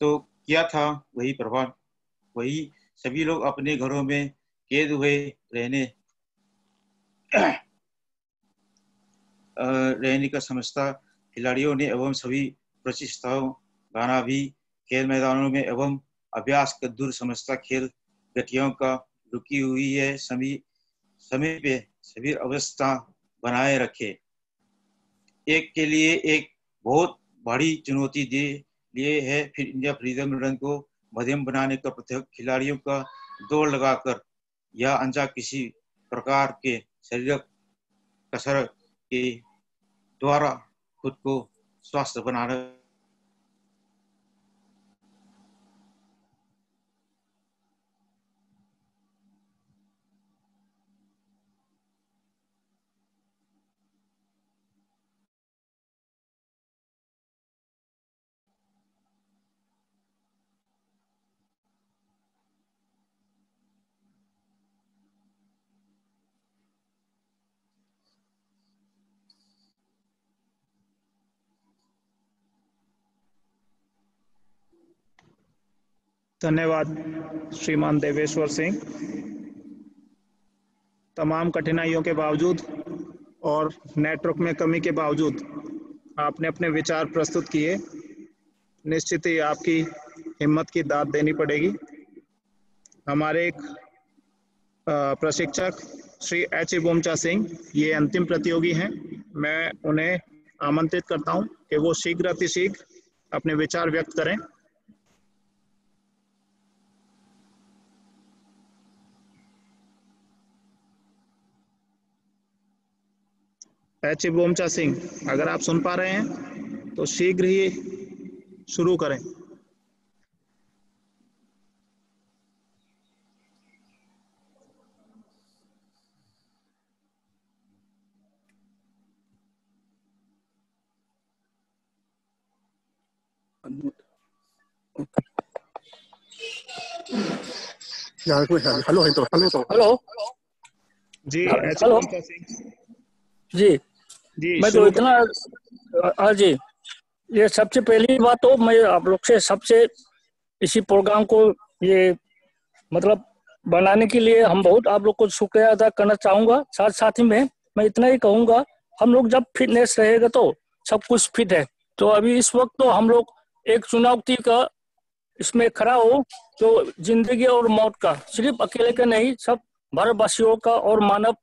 तो क्या था? वही प्रभाव वही सभी लोग अपने घरों में कैद हुए रहने। रहने का समझता खिलाड़ियों ने एवं सभी प्रतिष्ठाओं गाना भी खेल मैदानों में एवं अभ्यास का दूर समझता खेल गतियों का रुकी हुई है। सभी समय पे सभी अवस्था बनाए रखे। एक के लिए एक बहुत बड़ी चुनौती दे, लिए है फिर इंडिया फ्रीडम रन को मध्यम बनाने का प्रत्येक खिलाड़ियों का दौड़ लगाकर या अंजा किसी प्रकार के शरीर कसर के द्वारा खुद को स्वस्थ बनाना धन्यवाद, श्रीमान देवेश्वर सिंह। तमाम कठिनाइयों के बावजूद और नेटवर्क में कमी के बावजूद आपने अपने विचार प्रस्तुत किए। निश्चित ही आपकी हिम्मत की दाद देनी पड़ेगी। हमारे एक प्रशिक्षक श्री एच बोमचा सिंह, ये अंतिम प्रतियोगी हैं। मैं उन्हें आमंत्रित करता हूँ कि वो शीघ्र अतिशीघ्र अपने विचार व्यक्त करें। एच बोमचा सिंह अगर आप सुन पा रहे हैं तो शीघ्र ही शुरू करें। हेलो हेलो हेलो हेलो जी हेलो जी। जी मैं तो इतना हाँ जी। ये सबसे पहली बात तो मैं आप लोग से सबसे इसी प्रोग्राम को ये मतलब बनाने के लिए हम बहुत आप लोग को शुक्रिया अदा करना चाहूँगा। साथ साथ ही में मैं इतना ही कहूँगा हम लोग जब फिटनेस रहेगा तो सब कुछ फिट है। तो अभी इस वक्त तो हम लोग एक चुनौती का इसमें खड़ा हो तो ज़िंदगी और मौत का। सिर्फ़ अकेले का नहीं सब भारतवासियों का और मानव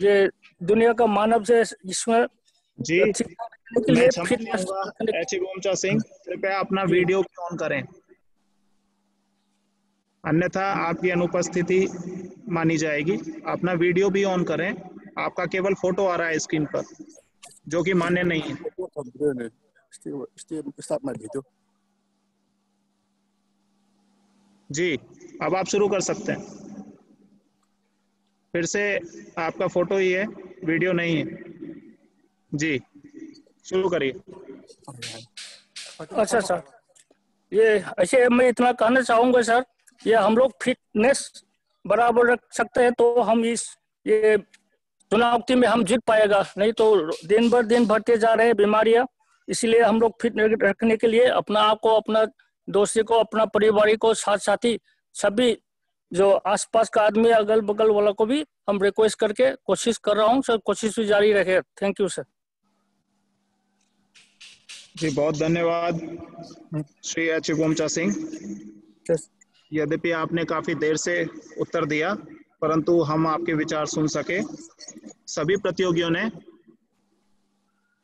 ये दुनिया का मानव से इसमें जी मैं सिंह कृपया अपना वीडियो ऑन करें। अन्यथा आपकी अनुपस्थिति मानी जाएगी। अपना वीडियो भी ऑन करें। आपका केवल फ़ोटो आ रहा है स्क्रीन पर जो कि मान्य नहीं है। जी अब आप शुरू कर सकते हैं। फिर से आपका फ़ोटो ही है। वीडियो नहीं है। जी, शुरू करिए। अच्छा सर ये ऐसे मैं इतना कहना चाहूँगा, सर, ये हम लोग फिटनेस बराबर रख सकते हैं तो हम इस, ये चुनौती में हम जीत पाएगा। नहीं तो दिन भर दिन बढ़ते जा रहे हैं बीमारियाँ, इसलिए हम लोग फिट रखने के लिए अपना आप को, अपना दोस्ती को, अपना परिवार को साथ साथी सभी जो आसपास का आदमी अगल बगल वाला को भी हम रिक्वेस्ट करके कोशिश कर रहा हूँ सर कोशिश भी जारी रखे थैंक यू सर जी बहुत धन्यवाद श्री एच. गोमचा सिंह। यद्यपि आपने काफ़ी देर से उत्तर दिया परंतु हम आपके विचार सुन सके। सभी प्रतियोगियों ने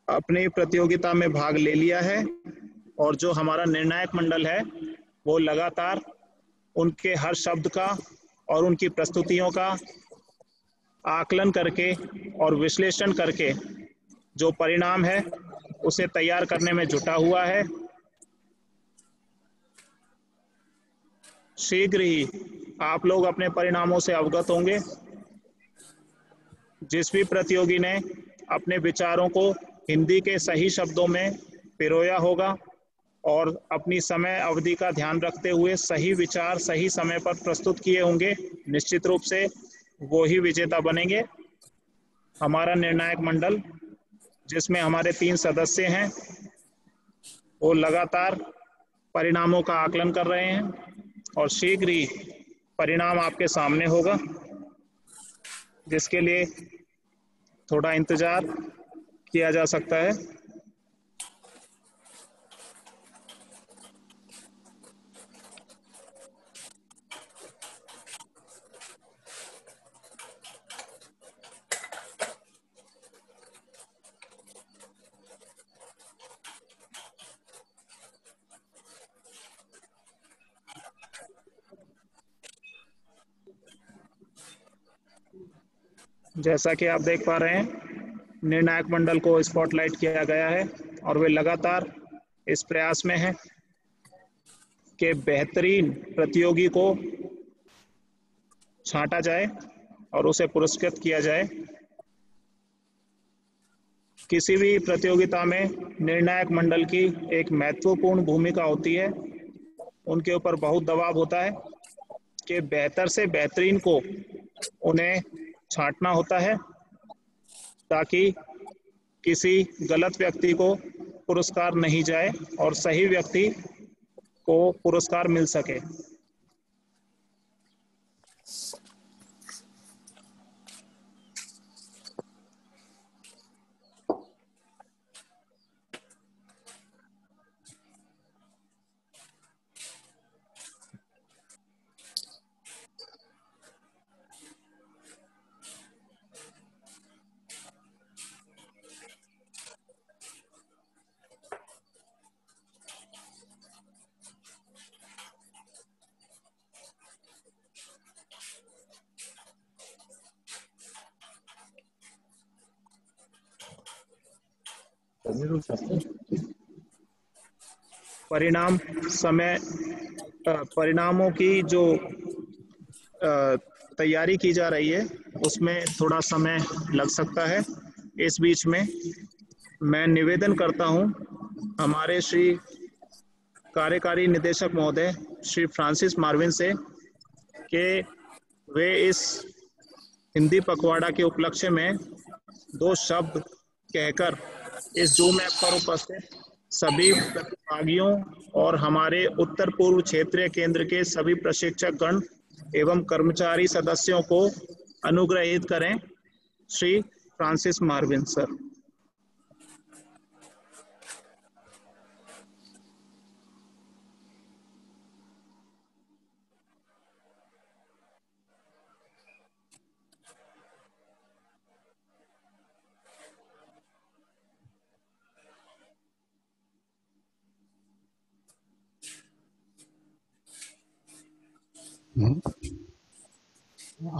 अपनी प्रतियोगिता में भाग ले लिया है और जो हमारा निर्णायक मंडल है वो लगातार उनके हर शब्द का और उनकी प्रस्तुतियों का आकलन करके और विश्लेषण करके जो परिणाम है, उसे तैयार करने में जुटा हुआ है। शीघ्र ही आप लोग अपने परिणामों से अवगत होंगे। जिस भी प्रतियोगी ने अपने विचारों को हिंदी के सही शब्दों में पिरोया होगा और अपनी समय अवधि का ध्यान रखते हुए सही विचार सही समय पर प्रस्तुत किए होंगे। निश्चित रूप से वो ही विजेता बनेंगे। हमारा निर्णायक मंडल, जिसमें हमारे तीन सदस्य हैं, वो लगातार परिणामों का आकलन कर रहे हैं और शीघ्र ही परिणाम आपके सामने होगा, जिसके लिए थोड़ा इंतज़ार किया जा सकता है। जैसा कि आप देख पा रहे हैं, निर्णायक मंडल को स्पॉटलाइट किया गया है और वे लगातार इस प्रयास में हैं कि बेहतरीन प्रतियोगी को छांटा जाए और उसे पुरस्कृत किया जाए। किसी भी प्रतियोगिता में निर्णायक मंडल की एक महत्वपूर्ण भूमिका होती है। उनके ऊपर बहुत दबाव होता है कि बेहतर से बेहतरीन को उन्हें छांटना होता है ताकि किसी गलत व्यक्ति को पुरस्कार नहीं जाए और सही व्यक्ति को पुरस्कार मिल सके। परिणाम, समय परिणामों की जो तैयारी की जा रही है, उसमें थोड़ा समय लग सकता है। इस बीच में मैं निवेदन करता हूँ, हमारे श्री कार्यकारी निदेशक महोदय, श्री फ्रांसिस मार्विन से, कि वे इस हिंदी पखवाड़ा के उपलक्ष्य में दो शब्द कहकर, इस जूम ऐप पर उपस्थित सभी प्रतिभागियों और हमारे उत्तर पूर्व क्षेत्रीय केंद्र के सभी प्रशिक्षक गण एवं कर्मचारी सदस्यों को अनुग्रहित करें। Shri Francis Marvin, sir.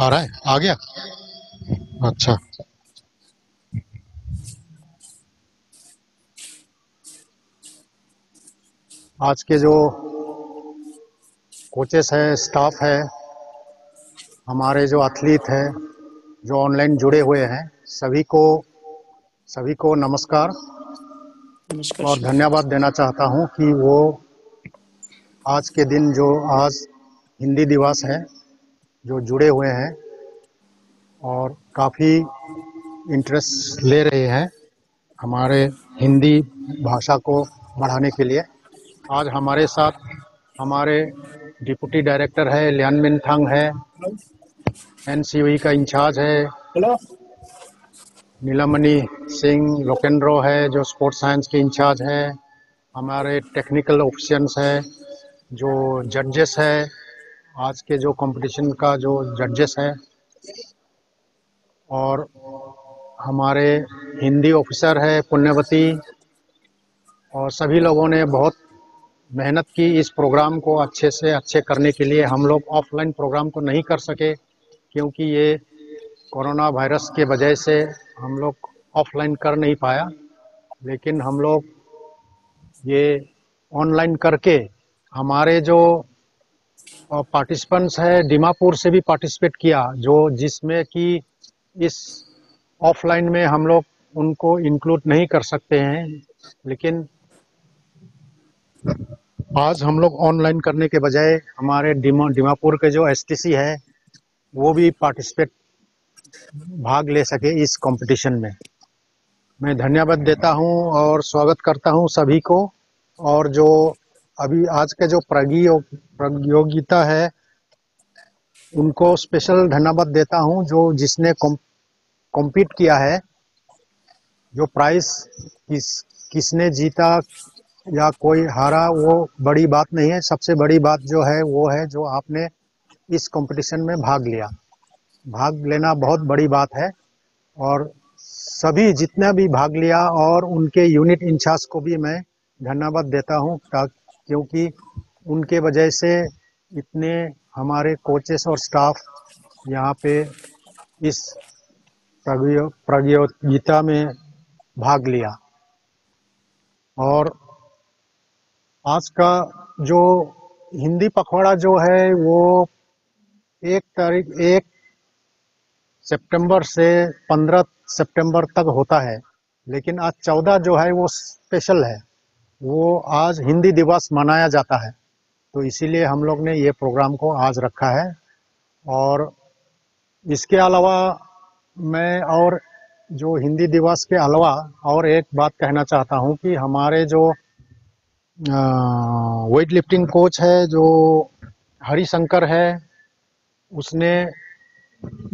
आ रहा है? आ गया? अच्छा। आज के जो कोचेस है स्टाफ है हमारे जो एथलीट है जो ऑनलाइन जुड़े हुए हैं सभी को सभी को नमस्कार। नमस्कार और धन्यवाद देना चाहता हूँ कि वो आज के दिन जो आज हिंदी दिवस है जो जुड़े हुए हैं और काफ़ी इंटरेस्ट ले रहे हैं हमारे हिंदी भाषा को बढ़ाने के लिए। आज हमारे साथ हमारे डिप्टी डायरेक्टर है लियानमिन थंग है एनसीवी का इंचार्ज है नीलामणि सिंह लोकेंड्रो है जो स्पोर्ट्स साइंस के इंचार्ज है हमारे टेक्निकल ऑफिशियंस है जो जजेस है आज के जो कंपटीशन का जो जजेस है और हमारे हिंदी ऑफिसर है पुण्यवती और सभी लोगों ने बहुत मेहनत की इस प्रोग्राम को अच्छे से, अच्छे करने के लिए। हम लोग ऑफलाइन प्रोग्राम को नहीं कर सके क्योंकि ये कोरोना वायरस के वजह से हम लोग ऑफलाइन कर नहीं पाया। लेकिन हम लोग ये ऑनलाइन करके हमारे जो पार्टिसिपेंट्स है, डिमापुर से भी पार्टिसिपेट किया, जो जिसमें कि इस ऑफलाइन में हम लोग उनको इंक्लूड नहीं कर सकते हैं, लेकिन आज हम लोग ऑनलाइन करने के बजाय हमारे डिमा, डिमापुर के जो एसटीसी है, वो भी पार्टिसिपेट भाग ले सके इस कंपटीशन में। मैं धन्यवाद देता हूँ और स्वागत करता हूँ सभी को, और जो अभी आज का जो प्रतियोगिता है, उनको स्पेशल धन्यवाद देता हूँ, जो जिसने कॉम्पीट किया है, जो प्राइस किस, किसने जीता या कोई हारा, वो बड़ी बात नहीं है। सबसे बड़ी बात जो है, वो है जो आपने इस कंपटीशन में भाग लिया। भाग लेना बहुत बड़ी बात है और सभी जितना भी भाग लिया और उनके यूनिट इंचार्ज को भी मैं धन्यवाद देता हूँ क्योंकि उनके वजह से इतने हमारे कोचेस और स्टाफ यहाँ पे इस प्रतियोगिता में भाग लिया। और आज का जो हिंदी पखवाड़ा जो है, वो एक तारीख, एक सितंबर से पंद्रह सितंबर तक होता है। लेकिन आज चौदह जो है, वो स्पेशल है। वो आज हिंदी दिवस मनाया जाता है। तो इसीलिए हम लोग ने ये प्रोग्राम को आज रखा है। और इसके अलावा मैं और जो हिंदी दिवस के अलावा और एक बात कहना चाहता हूँ कि हमारे जो वेट लिफ्टिंग कोच है, जो हरिशंकर है, उसने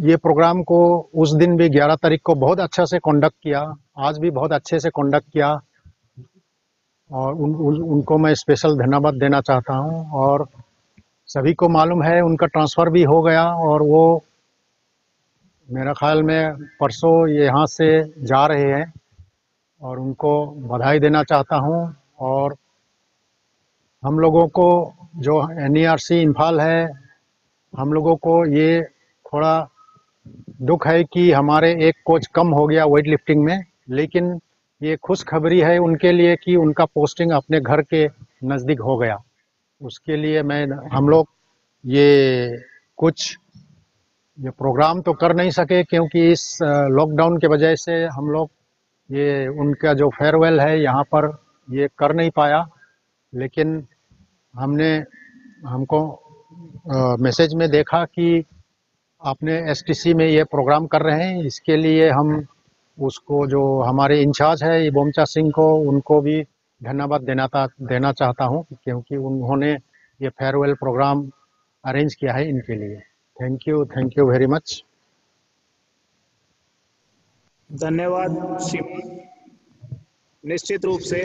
ये प्रोग्राम को उस दिन भी 11 तारीख को बहुत अच्छा से कंडक्ट किया। आज भी बहुत अच्छे से कंडक्ट किया। और उन, उन उनको मैं स्पेशल धन्यवाद देना चाहता हूँ और सभी को मालूम है उनका ट्रांसफ़र भी हो गया और वो मेरा ख्याल में परसों यहाँ से जा रहे हैं और उनको बधाई देना चाहता हूँ और हम लोगों को जो एन ई इम्फाल है हम लोगों को ये थोड़ा दुख है कि हमारे एक कोच कम हो गया वेट लिफ्टिंग में लेकिन ये खुशखबरी है उनके लिए कि उनका पोस्टिंग अपने घर के नज़दीक हो गया। उसके लिए मैं, हम लोग ये कुछ, ये प्रोग्राम तो कर नहीं सके क्योंकि इस लॉकडाउन के वजह से हम लोग ये, उनका जो फेयरवेल है यहाँ पर ये कर नहीं पाया। लेकिन हमने, हमको मैसेज में देखा कि आपने एसटीसी में ये प्रोग्राम कर रहे हैं। इसके लिए हम उसको जो हमारे इंचार्ज है बोमचा सिंह को, उनको भी धन्यवाद देना था देना चाहता हूँ, क्योंकि उन्होंने ये फेयरवेल प्रोग्राम अरेंज किया है इनके लिए। Thank you thank you very much धन्यवाद निश्चित रूप से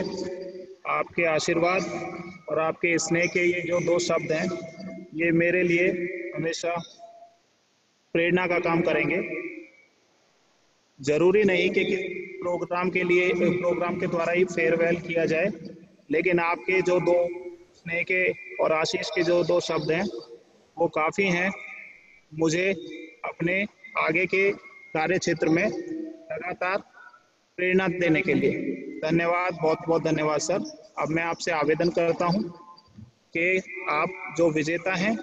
आपके आशीर्वाद और आपके स्नेह के ये जो दो शब्द हैं, ये मेरे लिए हमेशा प्रेरणा का काम करेंगे। ज़रूरी नहीं कि, प्रोग्राम के लिए प्रोग्राम के द्वारा ही फेयरवेल किया जाए लेकिन आपके जो दो स्नेह के और आशीष के जो दो शब्द हैं वो काफ़ी हैं। मुझे अपने आगे के कार्य क्षेत्र में लगातार प्रेरणा देने के लिए धन्यवाद बहुत बहुत धन्यवाद सर। अब मैं आपसे आवेदन करता हूँ कि आप जो विजेता हैं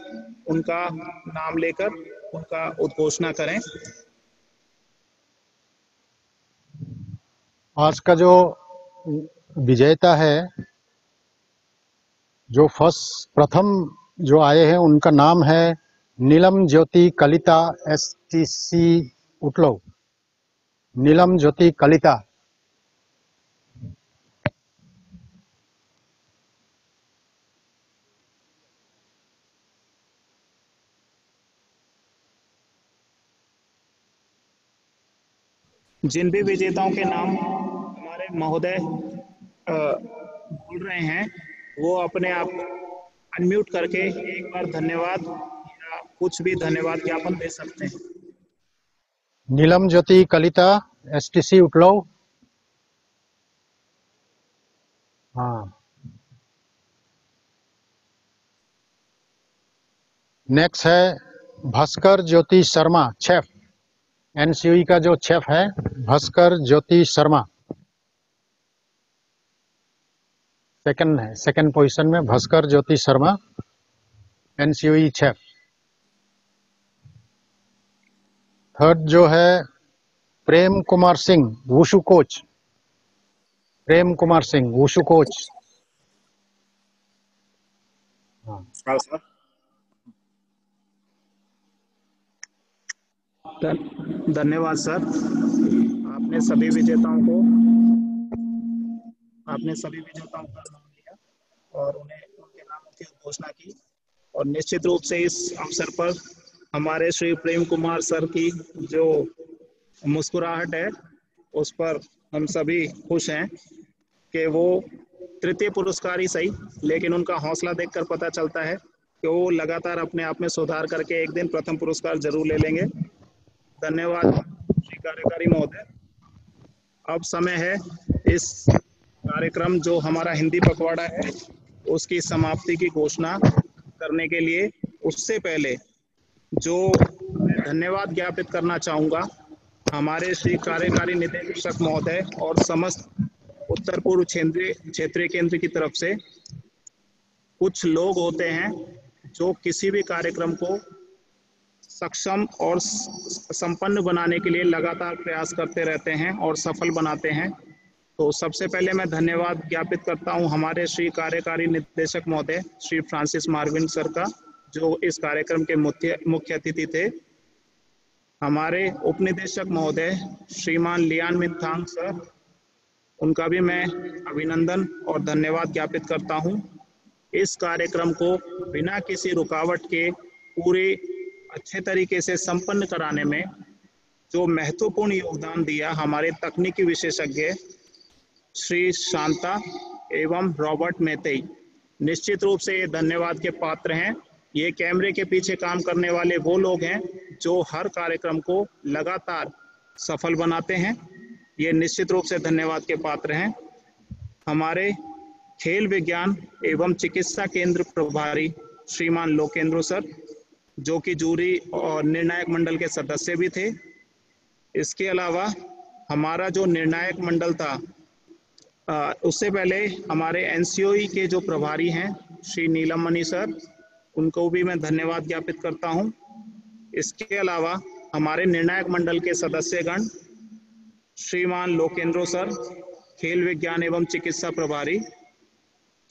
उनका नाम लेकर उनका उद्घोषणा करें। आज का जो विजेता है, जो फ़र्स्ट, प्रथम जो आए हैं, उनका नाम है Neelam Jyoti Kalita S T C उटलो Neelam Jyoti Kalita. जिन भी विजेताओं के नाम महोदय बोल रहे हैं, वो अपने आप अनम्यूट करके एक बार धन्यवाद या कुछ भी धन्यवाद ज्ञापन दे सकते हैं। Neelam Jyoti Kalita S T C हाँ। नेक्स्ट है भास्कर ज्योति शर्मा छेफ एनसीयू का जो चेफ है, भास्कर ज्योति शर्मा। सेकंड है सेकंड पोजीशन में Bhaskar Jyoti Sharma NCU chef third जो है, Prem Kumar Singh, wushu coach. Prem Kumar Singh, wushu coach. हाँ। धन्यवाद, सर। आपने सभी विजेताओं को आपने सभी विजेताओं का नाम लिया और उन्हें उनके नामों की घोषणा की। और निश्चित रूप से इस अवसर पर हमारे श्री प्रेम कुमार सर की जो मुस्कुराहट है उस पर हम सभी खुश हैं कि वो तृतीय पुरस्कार ही सही लेकिन उनका हौसला देखकर पता चलता है कि वो लगातार अपने आप में सुधार करके एक दिन प्रथम पुरस्कार ज़रूर ले लेंगे। धन्यवाद श्री कार्यकारी महोदय। अब समय है इस कार्यक्रम जो हमारा हिंदी पखवाड़ा है, उसकी समाप्ति की घोषणा करने के लिए उससे पहले जो धन्यवाद ज्ञापित करना चाहूँगा, हमारे श्री कार्यकारी निदेशक महोदय और समस्त उत्तर पूर्व क्षेत्रीय केंद्र की तरफ़ से कुछ लोग होते हैं जो किसी भी कार्यक्रम को सक्षम और संपन्न बनाने के लिए लगातार प्रयास करते रहते हैं और सफल बनाते हैं। तो सबसे पहले मैं धन्यवाद ज्ञापित करता हूँ हमारे श्री कार्यकारी निदेशक महोदय, श्री फ्रांसिस मार्विन सर का, जो इस कार्यक्रम के मुख्य मुख्य अतिथि थे। हमारे उपनिदेशक महोदय, श्रीमान लियान मिथांग सर, उनका भी मैं अभिनंदन और धन्यवाद ज्ञापित करता हूँ। इस कार्यक्रम को बिना किसी रुकावट के पूरे अच्छे तरीके से संपन्न कराने में जो महत्वपूर्ण योगदान दिया हमारे तकनीकी विशेषज्ञ श्री शांता एवं रॉबर्ट मेते निश्चित रूप से ये धन्यवाद के पात्र हैं। ये कैमरे के पीछे काम करने वाले वो लोग हैं जो हर कार्यक्रम को लगातार सफल बनाते हैं। ये निश्चित रूप से धन्यवाद के पात्र हैं। हमारे खेल विज्ञान एवं चिकित्सा केंद्र प्रभारी श्रीमान लोकेंद्र सर, जो कि जूरी और निर्णायक मंडल के सदस्य भी थे। इसके अलावा हमारा जो निर्णायक मंडल था उससे पहले हमारे एनसीओई के जो प्रभारी हैं, श्री नीलम मणि सर, उनको भी मैं धन्यवाद ज्ञापित करता हूँ। इसके अलावा हमारे निर्णायक मंडल के सदस्यगण, श्रीमान लोकेंद्रो सर, खेल विज्ञान एवं चिकित्सा प्रभारी,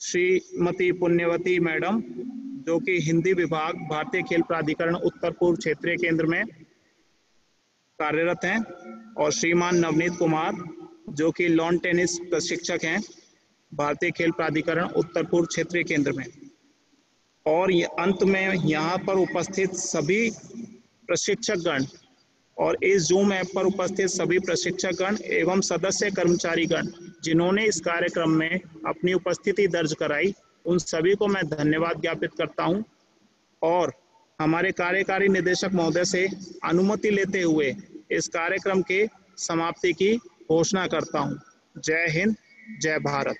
श्रीमती पुण्यवती मैडम, जो कि हिंदी विभाग, भारतीय खेल प्राधिकरण, उत्तर पूर्व क्षेत्रीय केंद्र में कार्यरत हैं, और श्रीमान नवनीत कुमार जो कि लॉन टेनिस प्रशिक्षक हैं, भारतीय खेल प्राधिकरण उत्तर पूर्व क्षेत्रीय केंद्र में। और अंत में यहाँ पर उपस्थित सभी प्रशिक्षक गण और इस जूम ऐप पर उपस्थित सभी प्रशिक्षक गण एवं सदस्य कर्मचारी गण जिन्होंने इस कार्यक्रम में अपनी उपस्थिति दर्ज कराई, उन सभी को मैं धन्यवाद ज्ञापित करता हूँ। और हमारे कार्यकारी निदेशक महोदय से अनुमति लेते हुए इस कार्यक्रम के समाप्ति की घोषणा करता हूँ। जय हिंद जय भारत।